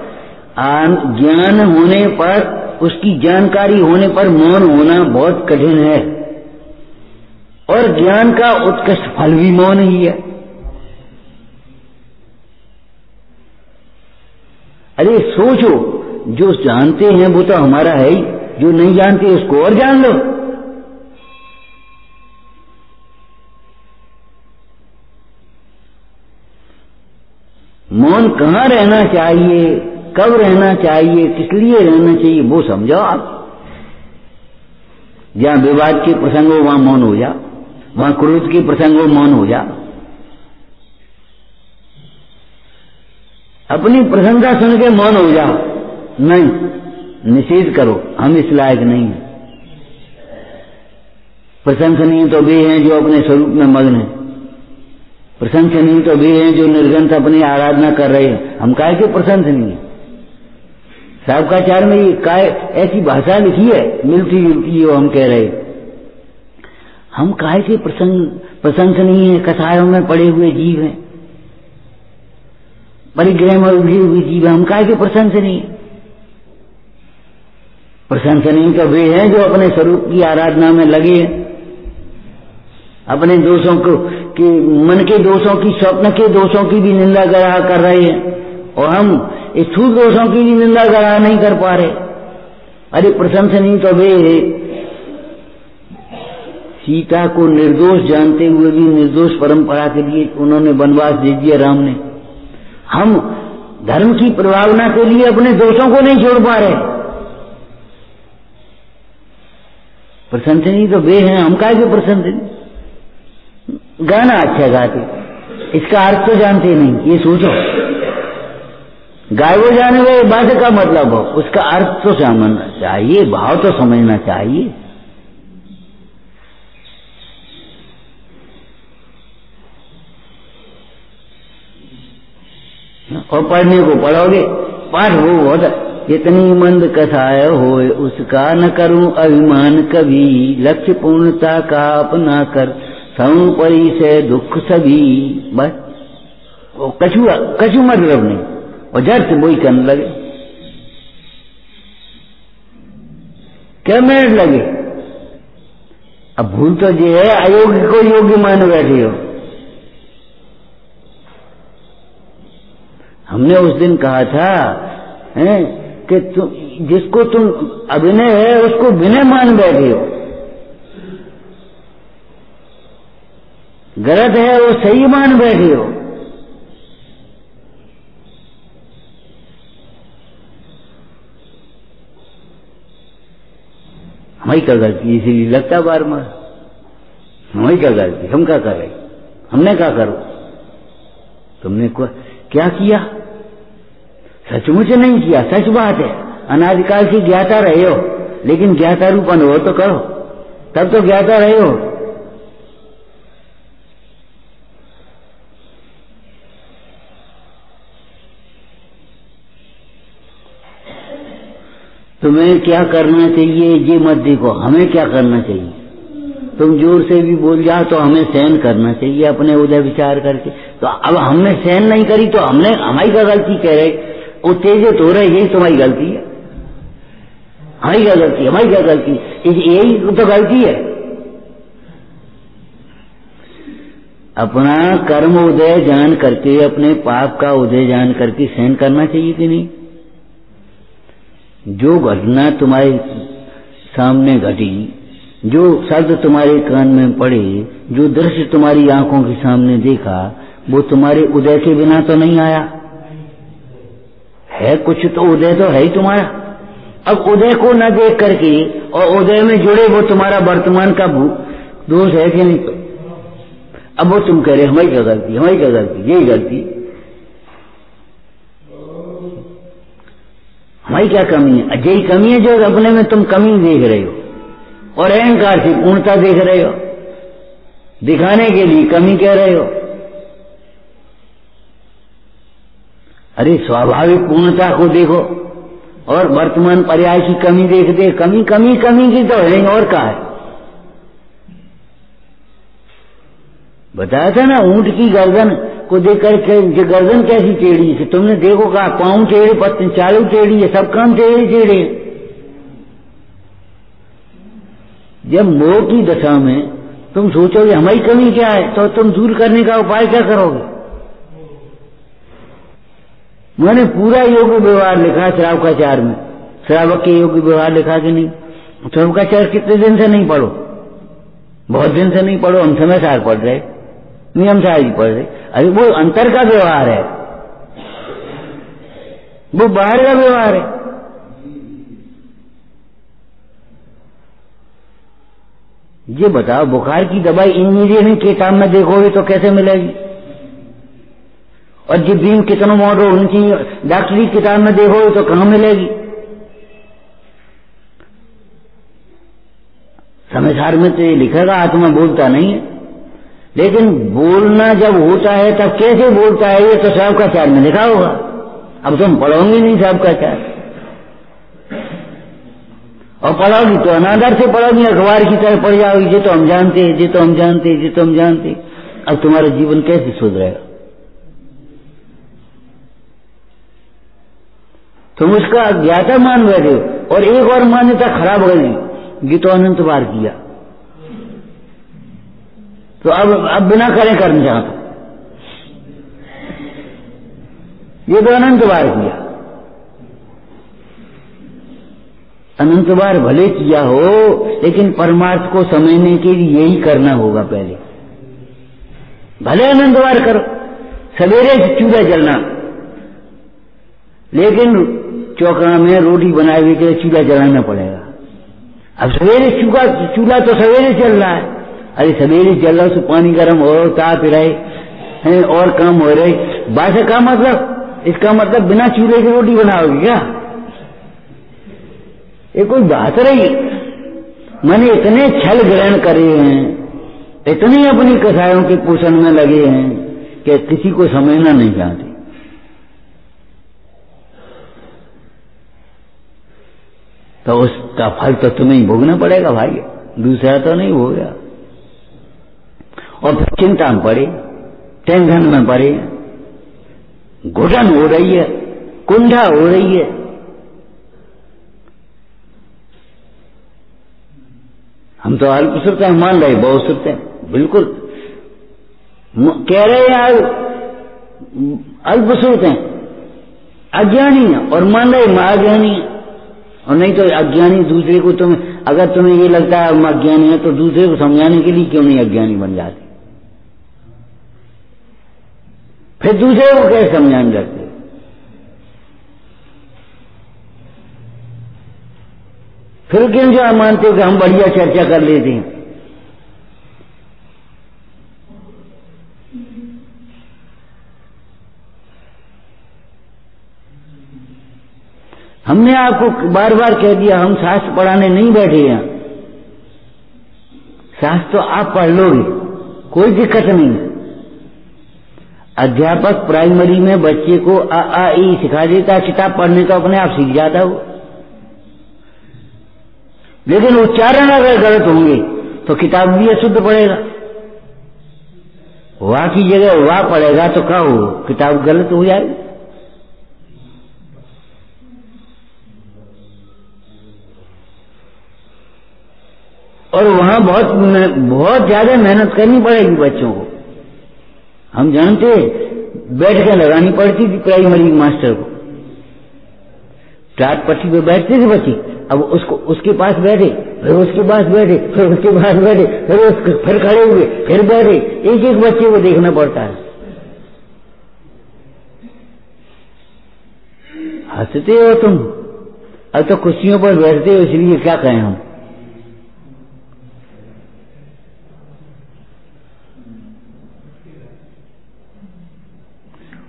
ज्ञान होने पर, उसकी जानकारी होने पर मौन होना बहुत कठिन है। और ज्ञान का उत्कृष्ट फल भी मौन ही है। अरे, सोचो जो जानते हैं वो तो हमारा है ही। जो नहीं जानते उसको और जान लो। मौन कहाँ रहना चाहिए, कब रहना चाहिए, किस लिए रहना चाहिए, वो समझो आप। जहाँ विवाद के प्रसंग हो, वहाँ मौन हो जा। वहाँ क्रोध के प्रसंग हो, मौन हो जा। अपनी प्रशंसा सुन के मौन हो जा। नहीं, निषेध करो, हम इस लायक नहीं हैं। प्रशंसनीय तो वे हैं जो अपने स्वरूप में मग्न है। प्रशंसनीय तो वे हैं जो निर्गंत अपनी आराधना कर रहे हैं। हम काय के प्रशंसनीय? साहबकाचार में ये काय, ऐसी भाषा लिखी है, मिलती जुलती हो, हम कह रहे हम काय के प्रशंसनीय है, कथाओं में पड़े हुए जीव हैं। परिग्रह में उभरी हुई जीव है, हम काय के प्रशंसनीय? प्रशंसनीय तो वे हैं जो अपने स्वरूप की आराधना में लगे हैं। अपने दोषों को कि मन के दोषों की, स्वप्न के दोषों की भी निंदा गरा कर रहे हैं। और हम स्थूल दोषों की भी निंदा गरा नहीं कर पा रहे। अरे प्रशंसनीय तो वे सीता को निर्दोष जानते हुए भी निर्दोष परंपरा के लिए उन्होंने वनवास दे दिया राम ने। हम धर्म की प्रभावना के लिए अपने दोषों को नहीं छोड़ पा रहे। प्रशंसनीय तो वे हैं, हम काय के प्रशंसनीय गाना अच्छा गाते इसका अर्थ तो जानते नहीं, ये सोचो। गाय वो जाने हुए बात का मतलब हो, उसका अर्थ तो समझना चाहिए, भाव तो समझना चाहिए। और पढ़ने को पढ़ोगे, पाठ वो बहुत इतनी मंद कथाय हो उसका न करूँ अभिमान। कभी लक्ष्य पूर्णता का अपना कर समुपरी से दुख सभी। बस। वो कछु कछु मतलब नहीं और जड़ से वही करने लगे। क्या मिनट लगे? अब भूल तो ये है, अयोग्य को योग्य मान बैठे हो। हमने उस दिन कहा था कि तुम जिसको तुम अभिनय है, उसको विनय मान बैठे हो। गलत है, वो सही मान बैठे हो। हमारी क्या गलती इसीलिए लगता बार बार। हमारी क्या गलती हम क्या कर? हमने क्या करो? तुमने क्या किया? सचमुच नहीं किया, सच बात है। अनादिकाल की ज्ञाता रहे हो, लेकिन ज्ञाता रूप अनुभव तो करो। तब तो ज्ञाता रहे हो। तुम्हें क्या करना चाहिए, ये मत देखो, हमें क्या करना चाहिए? तुम ज़ोर से भी बोल जाओ तो हमें सहन करना चाहिए अपने उदय विचार करके। तो अब हमने सहन नहीं करी तो हमने हमारी क्या गलती कह रहे उत्तेजित हो रहे यही तुम्हारी गलती है। हमारी क्या गलती हमारी क्या गलती यही तो गलती है। अपना कर्म उदय जान करके, अपने पाप का उदय जान करके सहन करना चाहिए कि नहीं? जो घटना तुम्हारे सामने घटी, जो शब्द तुम्हारे कान में पड़े, जो दृश्य तुम्हारी आँखों के सामने देखा, वो तुम्हारे उदय के बिना तो नहीं आया। है कुछ तो उदय तो है ही तुम्हारा। अब उदय को न देख करके और उदय में जुड़े वो तुम्हारा वर्तमान का दोष है कि नहीं? अब वो तुम कह रहे, हमारी क्या गलती हमारी क्या गलती यही गलती हमारी क्या कमी है? यही कमी है जो अपने में तुम कमी देख रहे हो। और अहंकार से पूर्णता देख रहे हो। दिखाने के लिए कमी कह रहे हो। अरे स्वाभाविक पूर्णता को देखो। और वर्तमान पर्याय की कमी देख दे कमी कमी कमी की तो है, और कहा है? बताया था ना, ऊँट की गर्दन को देखकर गर्दन कैसी टेढ़ी है, तुमने देखो कहा, पाँव टेढ़े पत्नी चालू टेढ़ी है, सब काम टेढ़े टेढ़े जब मोह की दशा में तुम सोचोगे, हमारी कमी क्या है तो तुम दूर करने का उपाय क्या करोगे? मैंने पूरा योग व्यवहार लिखा श्राव का चार में। श्रावक के योग व्यवहार लिखा कि नहीं? श्राव का चार कितने दिन से नहीं पढ़ो? बहुत दिन से नहीं पढ़ो, हम समय सार पढ़ रहे नियम से ही पढ़ रहे अरे वो अंतर का व्यवहार है। वो बाहर का व्यवहार है। ये बताओ, बुखार की दवाई इंजीनियरिंग के काम में देखोगे तो कैसे मिलेगी? और दिन कितनों मॉडल उनकी डॉक्टरी किताब में देखो तो कहाँ मिलेगी? समाचार में तो ये लिखेगा, आत्मा बोलता नहीं है। लेकिन बोलना जब होता है, तब कैसे बोलता है, ये तो सबका चार में लिखा होगा। अब तुम पढ़ोगे नहीं सबका चार और पढ़ोगी तो अनादर से पढ़ोगी, अखबार की तरह पढ़ जाओगी ये तो हम जानते हैं ये तो हम जानते हैं ये तो हम जानते अब तुम्हारा जीवन कैसे सुधरेगा? तुम उसका ज्ञाता मान बैठे और एक और मान्यता खराब हो गई गीतो अनंत बार किया। तो अब अब बिना करें कर्म चाहता ये तो अनंत बार किया। अनंत बार भले किया हो, लेकिन परमार्थ को समझने के लिए यही करना होगा पहले। भले अनंत बार करो, सवेरे चूल्हा जलना। लेकिन चौकड़ा में रोटी बनाए हुए के चूल्हा जलाना पड़ेगा। अब सवेरे चूल्हा चूल्हा तो सवेरे चल रहा है। अरे सवेरे चल रहा तो पानी गर्म हो ताप रहे। हैं, और काम हो रहे। बात का मतलब? इसका मतलब बिना चूल्हे की रोटी बनाओगे क्या? ये कोई बात रही मैंने इतने छल ग्रहण करे हैं, इतनी अपनी कसायों के पोषण में लगे हैं, कि किसी को समझना नहीं चाहते। तो उसका फल तो तुम्हें ही भोगना पड़ेगा भाई। दूसरा तो नहीं गया और फिर चिंता में पड़े, टेंशन में पड़े। घुटन हो रही है, कुंडा हो रही है। हम तो अल्प सुरते हैं, मान रहे बहुत सुरते हैं। बिल्कुल। कह रहे हैं अल्प सुरते हैं। अज्ञानी है और मान रहे महाज्ञानी है। और नहीं तो अज्ञानी दूसरे को तुम अगर तुम्हें ये लगता है हम अज्ञानी है तो दूसरे को समझाने के लिए क्यों नहीं अज्ञानी बन जाते? फिर दूसरे को कैसे समझाने लगते? फिर क्यों जो मानते हो कि हम बढ़िया चर्चा कर लेते हैं? हमने आपको बार बार कह दिया, हम शास्त्र पढ़ाने नहीं बैठे हैं। शास्त्र तो आप पढ़ लोगे, कोई दिक्कत नहीं। अध्यापक प्राइमरी में बच्चे को आ आ ई सिखा देता, किताब पढ़ने का अपने आप सीख जाता वो। लेकिन उच्चारण अगर गलत होंगे तो किताब भी अशुद्ध पड़ेगा वाह की जगह वाह पड़ेगा तो क्या हो, किताब गलत हो जाएगी। बहुत बहुत ज़्यादा मेहनत करनी पड़ेगी बच्चों को। हम जानते बैठ के लगानी पड़ती थी प्राइमरी मास्टर को। टाट पट्टी पे बैठते थे बच्चे। अब उसको, उसके पास बैठे, फिर उसके पास बैठे, फिर उसके पास बैठे, फिर उसके, फिर खड़े हुए, फिर बैठे। एक एक बच्चे को देखना पड़ता है। हँसते हो तुम? अब तो कुर्सियों पर बैठते हो, इसलिए क्या कहें हम?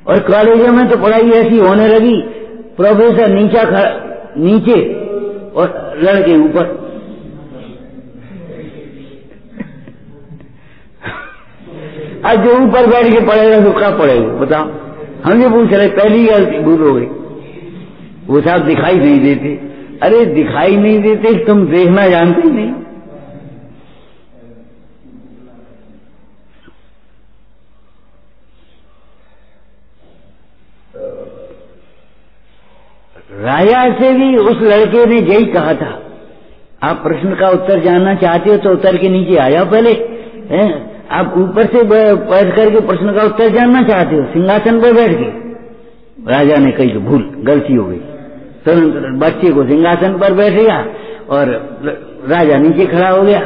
और कॉलेजों में तो पढ़ाई ऐसी होने लगी, प्रोफेसर नीचा नीचे और लड़के ऊपर। आज जो ऊपर बैठ के पढ़ेगा तो क्या पढ़ेगा, बताओ। हम ये पूछ रहे, पहली गलती भूल हो गई वो साहब दिखाई नहीं देते। अरे दिखाई नहीं देते, तुम देखना जानते ही नहीं। राजा से भी, उस लड़के ने यही कहा था। आप प्रश्न का उत्तर जानना चाहते हो तो उत्तर के नीचे आ जाओ पहले, है? आप ऊपर से बैठ करके प्रश्न का उत्तर जानना चाहते हो, सिंहासन पर बैठ के। राजा ने कही, भूल, गलती हो गई। तुरंत तो बच्चे को सिंहासन पर बैठ गया और राजा नीचे खड़ा हो गया।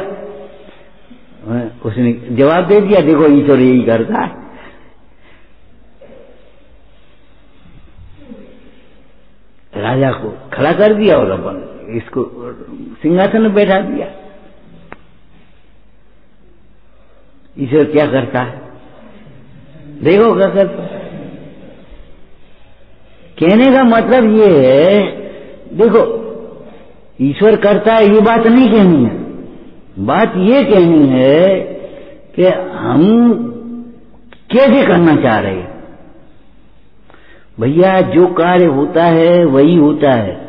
उसने जवाब दे दिया, देखो ईश्वर यही करता है। राजा को खड़ा कर दिया और अपन इसको सिंहासन में बैठा दिया। ईश्वर क्या करता है? देखो क्या करता कहने का मतलब ये है, देखो, ईश्वर करता है, ये बात नहीं कहनी है। बात ये कहनी है कि हम कैसे करना चाह रहे हैं? भैया, जो कार्य होता है, वही होता है।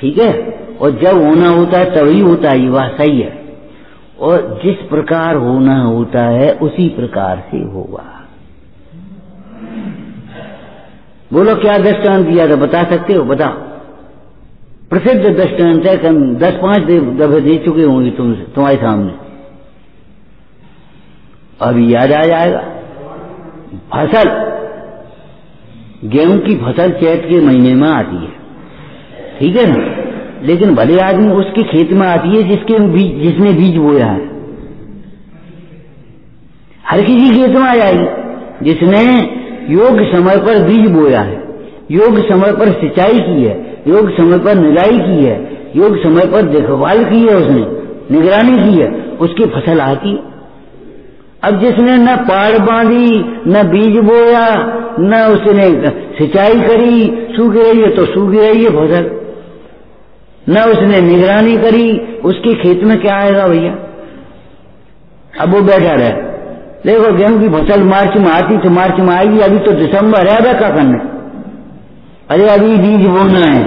ठीक है? और जब होना होता है, तभी होता है, ये बात सही है। और जिस प्रकार होना होता है, उसी प्रकार से होगा। बोलो, क्या दृष्टांत दिया था? बता सकते हो? बताओ। प्रसिद्ध दृष्टांत है कम दस पाँच दफे दे चुके होंगे तुम तुम्हारे सामने। अभी याद आ जाएगा। फ़सल। गेहूँ की फ़सल चैत के महीने में आती है। ठीक है ना? लेकिन भले आदमी उसके खेत में आती है जिसके बीज जिसने बीज बोया है। हर किसी खेत में आ जाएगी। जिसने योग समय पर बीज बोया है, योग समय पर सिंचाई की है, योग समय पर निराई की है, योग समय पर देखभाल की है उसने, निगरानी की है, उसकी फ़सल आती है। अब जिसने न पाड़ बांधी, न बीज बोया, न उसने सिंचाई करी, सूख रही है तो सूख रही है फ़सल न उसने निगरानी करी, उसके खेत में क्या आएगा भैया? अब वो बैठा रहे। देखो गेहूँ की फ़सल मार्च में आती तो मार्च में आएगी, अभी तो दिसंबर है क्या करने अरे अभी बीज बोना है।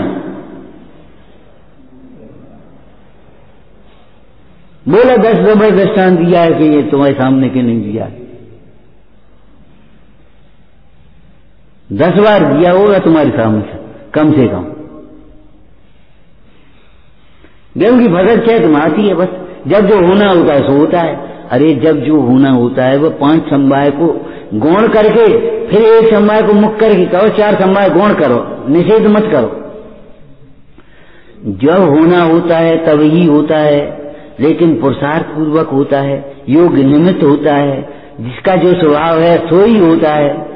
बोला दस नंबर दृष्टान दिया है कि ये तुम्हारे सामने के नहीं दिया? दस बार दिया होगा तुम्हारे सामने से, कम से कम। गेहूँ की फ़सल चैत में आती है बस? जब जो होना होता है, सो होता है। अरे, जब जो होना होता है, वो पाँच समवाय को गौण करके, फिर एक समवाय को मुक्त करके कहो, चार समवाय गौण करो, निषेध मत करो। जब होना होता है, तब ही होता है। लेकिन पुरुषार्थ पूर्वक होता है, योग निमित्त होता है, जिसका जो स्वभाव है, सो ही होता है।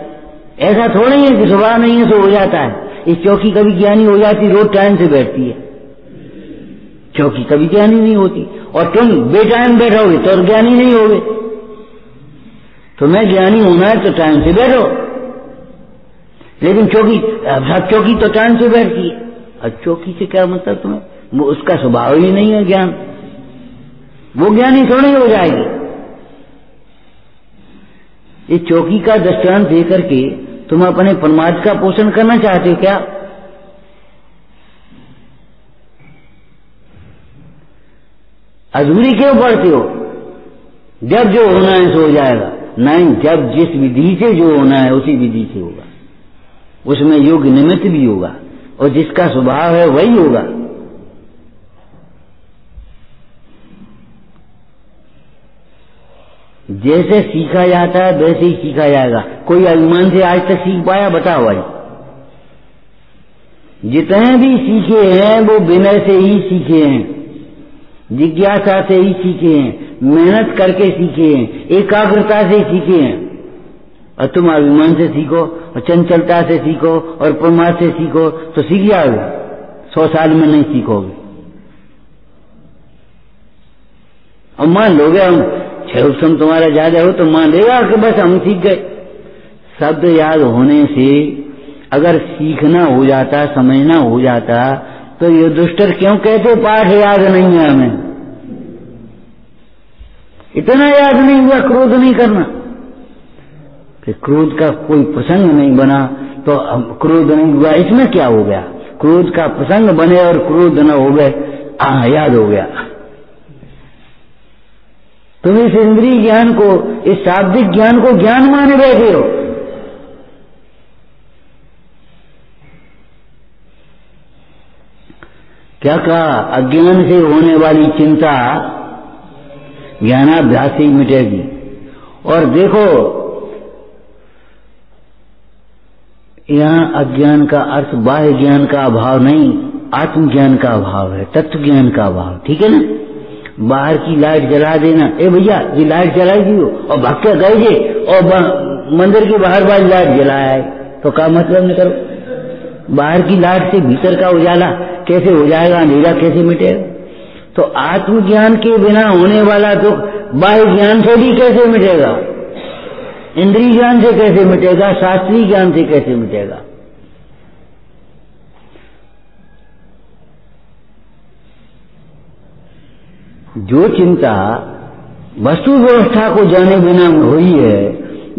ऐसा थोड़ा ही है कि स्वभाव नहीं है, सो हो जाता है। इस चौकी कभी ज्ञानी हो जाती, रोज टाइम से बैठती है। चौकी कभी ज्ञानी नहीं होती, और तुम बेटाइम बैठोगे तो ज्ञानी नहीं होगे। तुम्हें ज्ञानी होना है तो टाइम से बैठो। लेकिन चौकी सब चौकी तो टाइम से बैठती है। और चौकी से क्या मतलब तुम्हें? उसका स्वभाव ही नहीं है ज्ञान। वो ज्ञानी थोड़ी हो जाएगी। ये चौकी का दृष्टांत देकर के तुम अपने परमार्थ का पोषण करना चाहते हो क्या? अधूरी क्यों पढ़ते हो? जब जो होना है सो हो जाएगा। नहीं, जब जिस विधि से जो होना है उसी विधि से होगा। उसमें योग निमित्त भी होगा और जिसका स्वभाव है वही होगा। जैसे सीखा जाता है, वैसे ही सीखा जाएगा। कोई अभिमान से आज तक सीख पाया? बताओ भाई। जितने भी सीखे हैं, वो विनय से ही सीखे हैं। जिज्ञासा से ही सीखे हैं। मेहनत करके सीखे हैं। एकाग्रता से सीखे हैं। और तुम अभिमान से सीखो, और चंचलता से सीखो, और प्रमाद से सीखो तो सीख जाओगे। सौ साल में नहीं सीखोगे। और मान लोगे हम छह उपसम तुम्हारा ज़्यादा हो तो मान लेगा कि बस हम सीख गए। शब्द याद होने से अगर सीखना हो जाता, समझना हो जाता तो ये दुष्टर क्यों कहते पाठ याद नहीं है हमें। इतना याद नहीं हुआ, क्रोध नहीं करना। कि क्रोध का कोई प्रसंग नहीं बना तो क्रोध नहीं हुआ, इसमें क्या हो गया? क्रोध का प्रसंग बने और क्रोध न हो गए, आ, याद हो गया। तुम इस इंद्रिय ज्ञान को, इस शाब्दिक ज्ञान को ज्ञान माने बैठे हो। क्या कहा? अज्ञान से होने वाली चिंता ज्ञानाभ्यास ही मिटेगी। और देखो, यहाँ अज्ञान का अर्थ, बाह्य ज्ञान का अभाव नहीं, आत्मज्ञान का अभाव है, तत्व ज्ञान का अभाव, ठीक है ना? बाहर की लाइट जला देना। ए भैया, ये लाइट जलाई दी और भक्के गए और मंदिर के बाहर बाहर लाइट जलाया है। तो क्या मतलब नहीं करो बाहर की लाइट से भीतर का उजाला कैसे हो जाएगा, अंधेरा कैसे मिटेगा तो आत्मज्ञान के बिना होने वाला दुख बाह्य ज्ञान से भी कैसे मिटेगा? इंद्रिय ज्ञान से कैसे मिटेगा? शास्त्रीय ज्ञान से कैसे मिटेगा? जो चिंता वस्तु व्यवस्था को जाने बिना हुई है,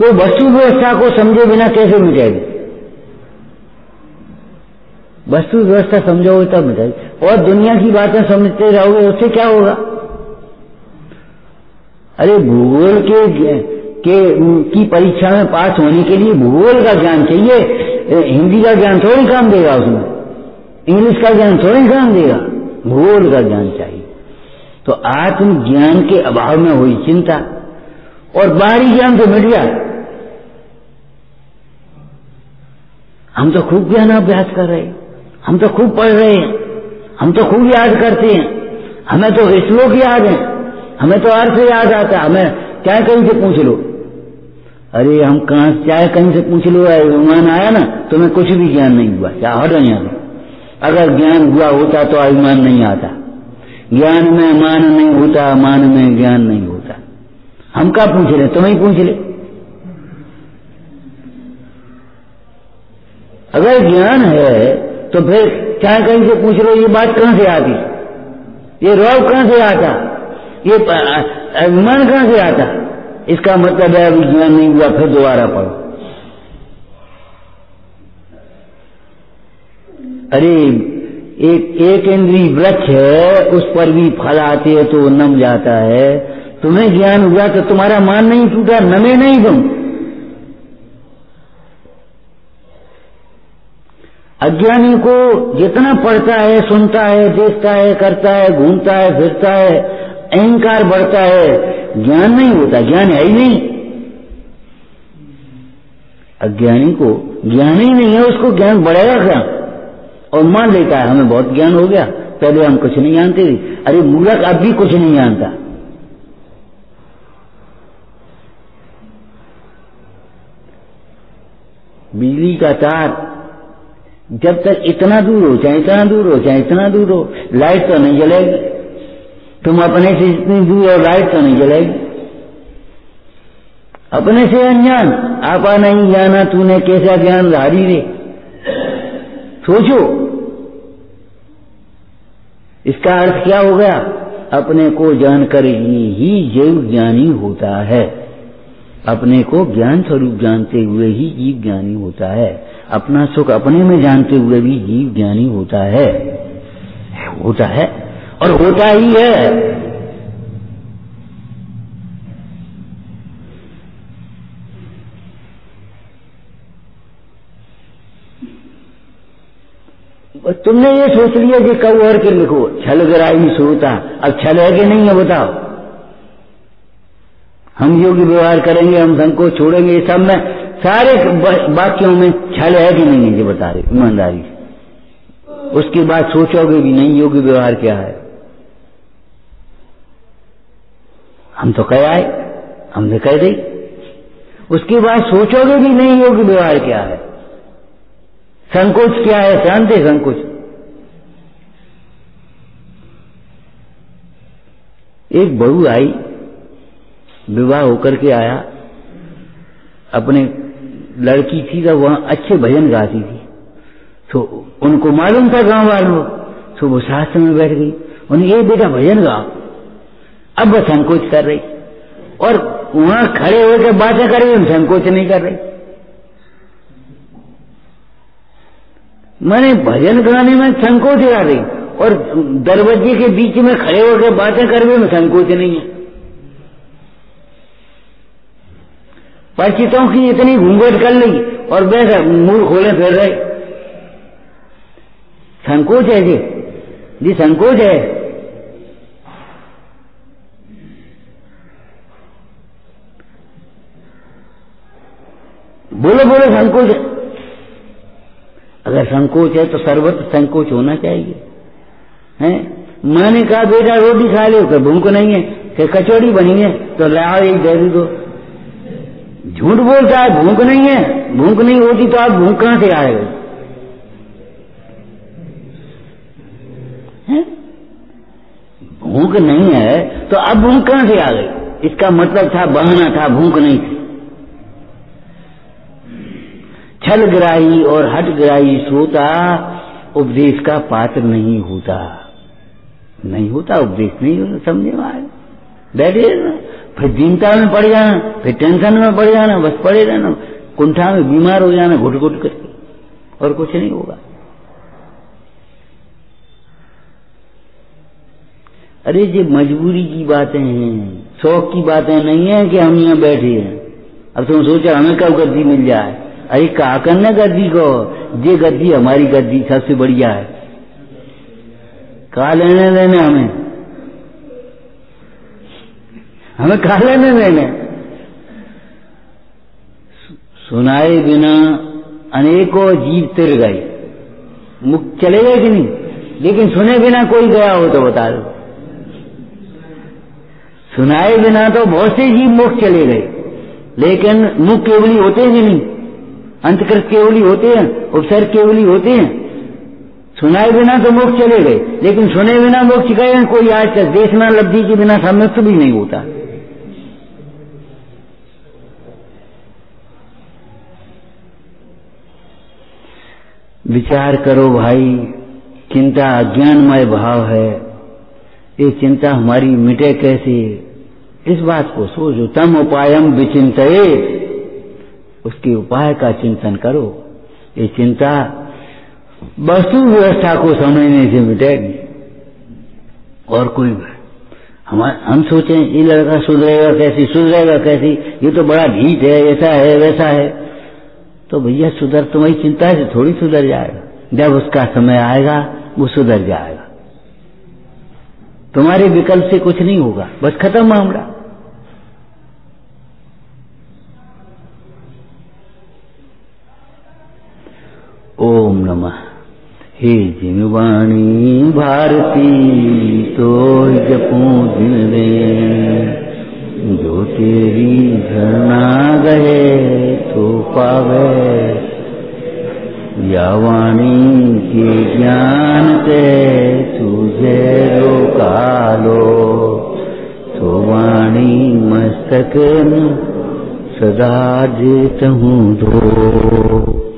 वो वस्तु व्यवस्था को समझे बिना कैसे मिटेगी? वस्तु व्यवस्था समझोगे तब मिटेगी। और दुनिया की बातें समझते रहोगे, उससे क्या होगा? अरे भूगोल के के, की परीक्षा में पास होने के लिए भूगोल का ज्ञान चाहिए। हिंदी का ज्ञान थोड़ी काम देगा उसमें। इंग्लिश का ज्ञान थोड़ी काम देगा। भूगोल का ज्ञान चाहिए। तो आत्मज्ञान के अभाव में हुई चिंता और बाहरी ज्ञान तो मिट गया। हम तो खूब ज्ञान अभ्यास कर रहे हैं। हम तो खूब पढ़ रहे हैं। हम तो खूब याद करते हैं। हमें तो श्लोक याद है। हमें तो अर्थ याद आता है। हमें चाहे कहीं से पूछ लो? अरे हम कहा चाहे कहीं से पूछ लो? अभिमान आया ना, तुम्हें कुछ भी ज्ञान नहीं हुआ। चाहे हट नहीं अगर ज्ञान हुआ होता तो अभिमान नहीं आता। ज्ञान में मान नहीं होता, मान में ज्ञान नहीं होता। हम क्या पूछ रहे तुम ही पूछ ले। अगर ज्ञान है तो फिर चाहे कहीं से पूछ लो, ये बात कहाँ से आती? ये रोग कहाँ से आता? ये अभिमान कहाँ से आता? इसका मतलब है, अभी ज्ञान नहीं हुआ, फिर दोबारा पढ़ो। अरे एक एक इंद्री वृक्ष है, उस पर भी फल आते है तो नम जाता है। तुम्हें ज्ञान हुआ तो तुम्हारा मान नहीं टूटा, नमे नहीं तुम। अज्ञानी को जितना पढ़ता है, सुनता है, देखता है, करता है, घूमता है, फिरता है, अहंकार बढ़ता है, ज्ञान नहीं होता, ज्ञान है ही नहीं। अज्ञानी को ज्ञान ही नहीं है, उसको ज्ञान बढ़ेगा क्या? और मान लेता है, हमें बहुत ज्ञान हो गया। पहले हम कुछ नहीं जानते थे। अरे, मूलक अब भी कुछ नहीं जानता। बिजली का तार जब तक इतना दूर हो, चाहे इतना दूर हो, चाहे इतना दूर हो, लाइट तो नहीं जलेगी। तुम अपने से इतनी दूर हो, लाइट तो नहीं जलेगी। अपने से अनजान, आपा नहीं जाना, तूने कैसा ज्ञान धारी रे? सोचो। इसका अर्थ क्या हो गया? अपने को जानकर ही ही जीव ज्ञानी होता है। अपने को ज्ञान स्वरूप जानते हुए ही जीव ज्ञानी होता है। अपना सुख अपने में जानते हुए भी जीव ज्ञानी होता है। होता है। और होता ही है। तुमने ये सोच लिया कि कब और के लिखो। छल गराई सुरता अब छल है कि नहीं है बताओ। हम योग्य व्यवहार करेंगे, हम संकोच छोड़ेंगे, ये सब में सारे वाक्यों में छल है कि नहीं है ये बता रहे ईमानदारी उसके बाद सोचोगे भी नहीं, योग्य व्यवहार क्या है? हम तो कह आए, हमने कह दी। उसके बाद सोचोगे भी नहीं, योग्य व्यवहार क्या है? संकोच क्या है? जानते संकोच। एक बहू आई, विवाह होकर के आया। अपने लड़की थी तो वहाँ अच्छे भजन गाती थी। तो उनको मालूम था गाँव वालों तो वो शास्त्र में बैठ गई। उन्हें ये बेटा, भजन गा अब वह संकोच कर रही। और वहाँ खड़े होकर बातें कर रही, हम संकोच नहीं कर रही। मैंने भजन गाने में संकोच आ रही। और दरवाजे के बीच में खड़े होकर बातें कर रही संकोच नहीं है। परिचितों की इतनी घूंघट कर ली और वैसा मुँह खोले फिर रहे। संकोच है जी। जी, संकोच है। बोलो बोलो, संकोच अगर संकोच है तो सर्वत्र संकोच होना चाहिए। हैं? मैंने कहा, बेटा, रोटी खा लो कि भूख नहीं है कि कचौड़ी बनी है तो लाओ एक दे दो। झूठ बोलता है, भूख नहीं है, भूख नहीं होती तो आप भूख कहाँ से आए हो? भूख नहीं है तो अब भूख कहाँ से आ गई इसका मतलब था, बहाना था, भूख नहीं थी। छल ग्राही और हट ग्राही श्रोता उपदेश का पात्र नहीं होता। नहीं होता, उपदेश नहीं होता, समझे में आए बैठे फिर चिंता में पड़ जाना, फिर टेंशन में पड़ जाना, बस पड़े रहना। कुंठा में बीमार हो जाना घुट घुट करके और कुछ नहीं होगा। अरे, ये मजबूरी की बातें हैं। शौक की बातें नहीं है कि हम यहाँ बैठे हैं। अब तुम सोचा हमें कब गद्दी मिल जाए? अरे कहा करना गद्दी को? ये गद्दी हमारी गद्दी सबसे बढ़िया है। कहा लेने देने हमें? हमें कहा लेने देने सुनाए बिना अनेकों जीव तिर गए। मुख चले गए कि नहीं? लेकिन सुने बिना कोई गया हो तो बता दो। सुनाए बिना तो बहुत से जीव मुख चले गए। लेकिन मुख केवली होते ही नहीं। अंतकृत केवली होते हैं, उपसर्ग केवली होते हैं। सुनाए बिना तो मोक्ष चले गए, लेकिन सुने बिना मोक्ष गए कोई आज तक देखना लब्धि के बिना सम्यक्त भी नहीं होता। विचार करो भाई, चिंता अज्ञानमय भाव है। ये चिंता हमारी मिटे कैसे? इस बात को सोचो, तम उपायम विचिंत उसके उपाय का चिंतन करो। ये चिंता वस्तु व्यवस्था को समझने से मिटेगी। और कोई हम हम सोचें, ये लड़का सुधरेगा कैसी सुधरेगा कैसी? ये तो बड़ा ढीठ है, ऐसा है, वैसा है। तो भैया, सुधर, तुम्हारी चिंता से थोड़ी सुधर जाएगा। जब उसका समय आएगा, वो सुधर जाएगा। तुम्हारे विकल्प से कुछ नहीं होगा। बस खत्म मामला। ओम नमः। हे जिनवाणी भारती तो जपू दिन जो तेरी झरना गए तो पावे। या वाणी के ज्ञान ते, तुझे कालो तो वाणी मस्तक सदा जेत हूँ धो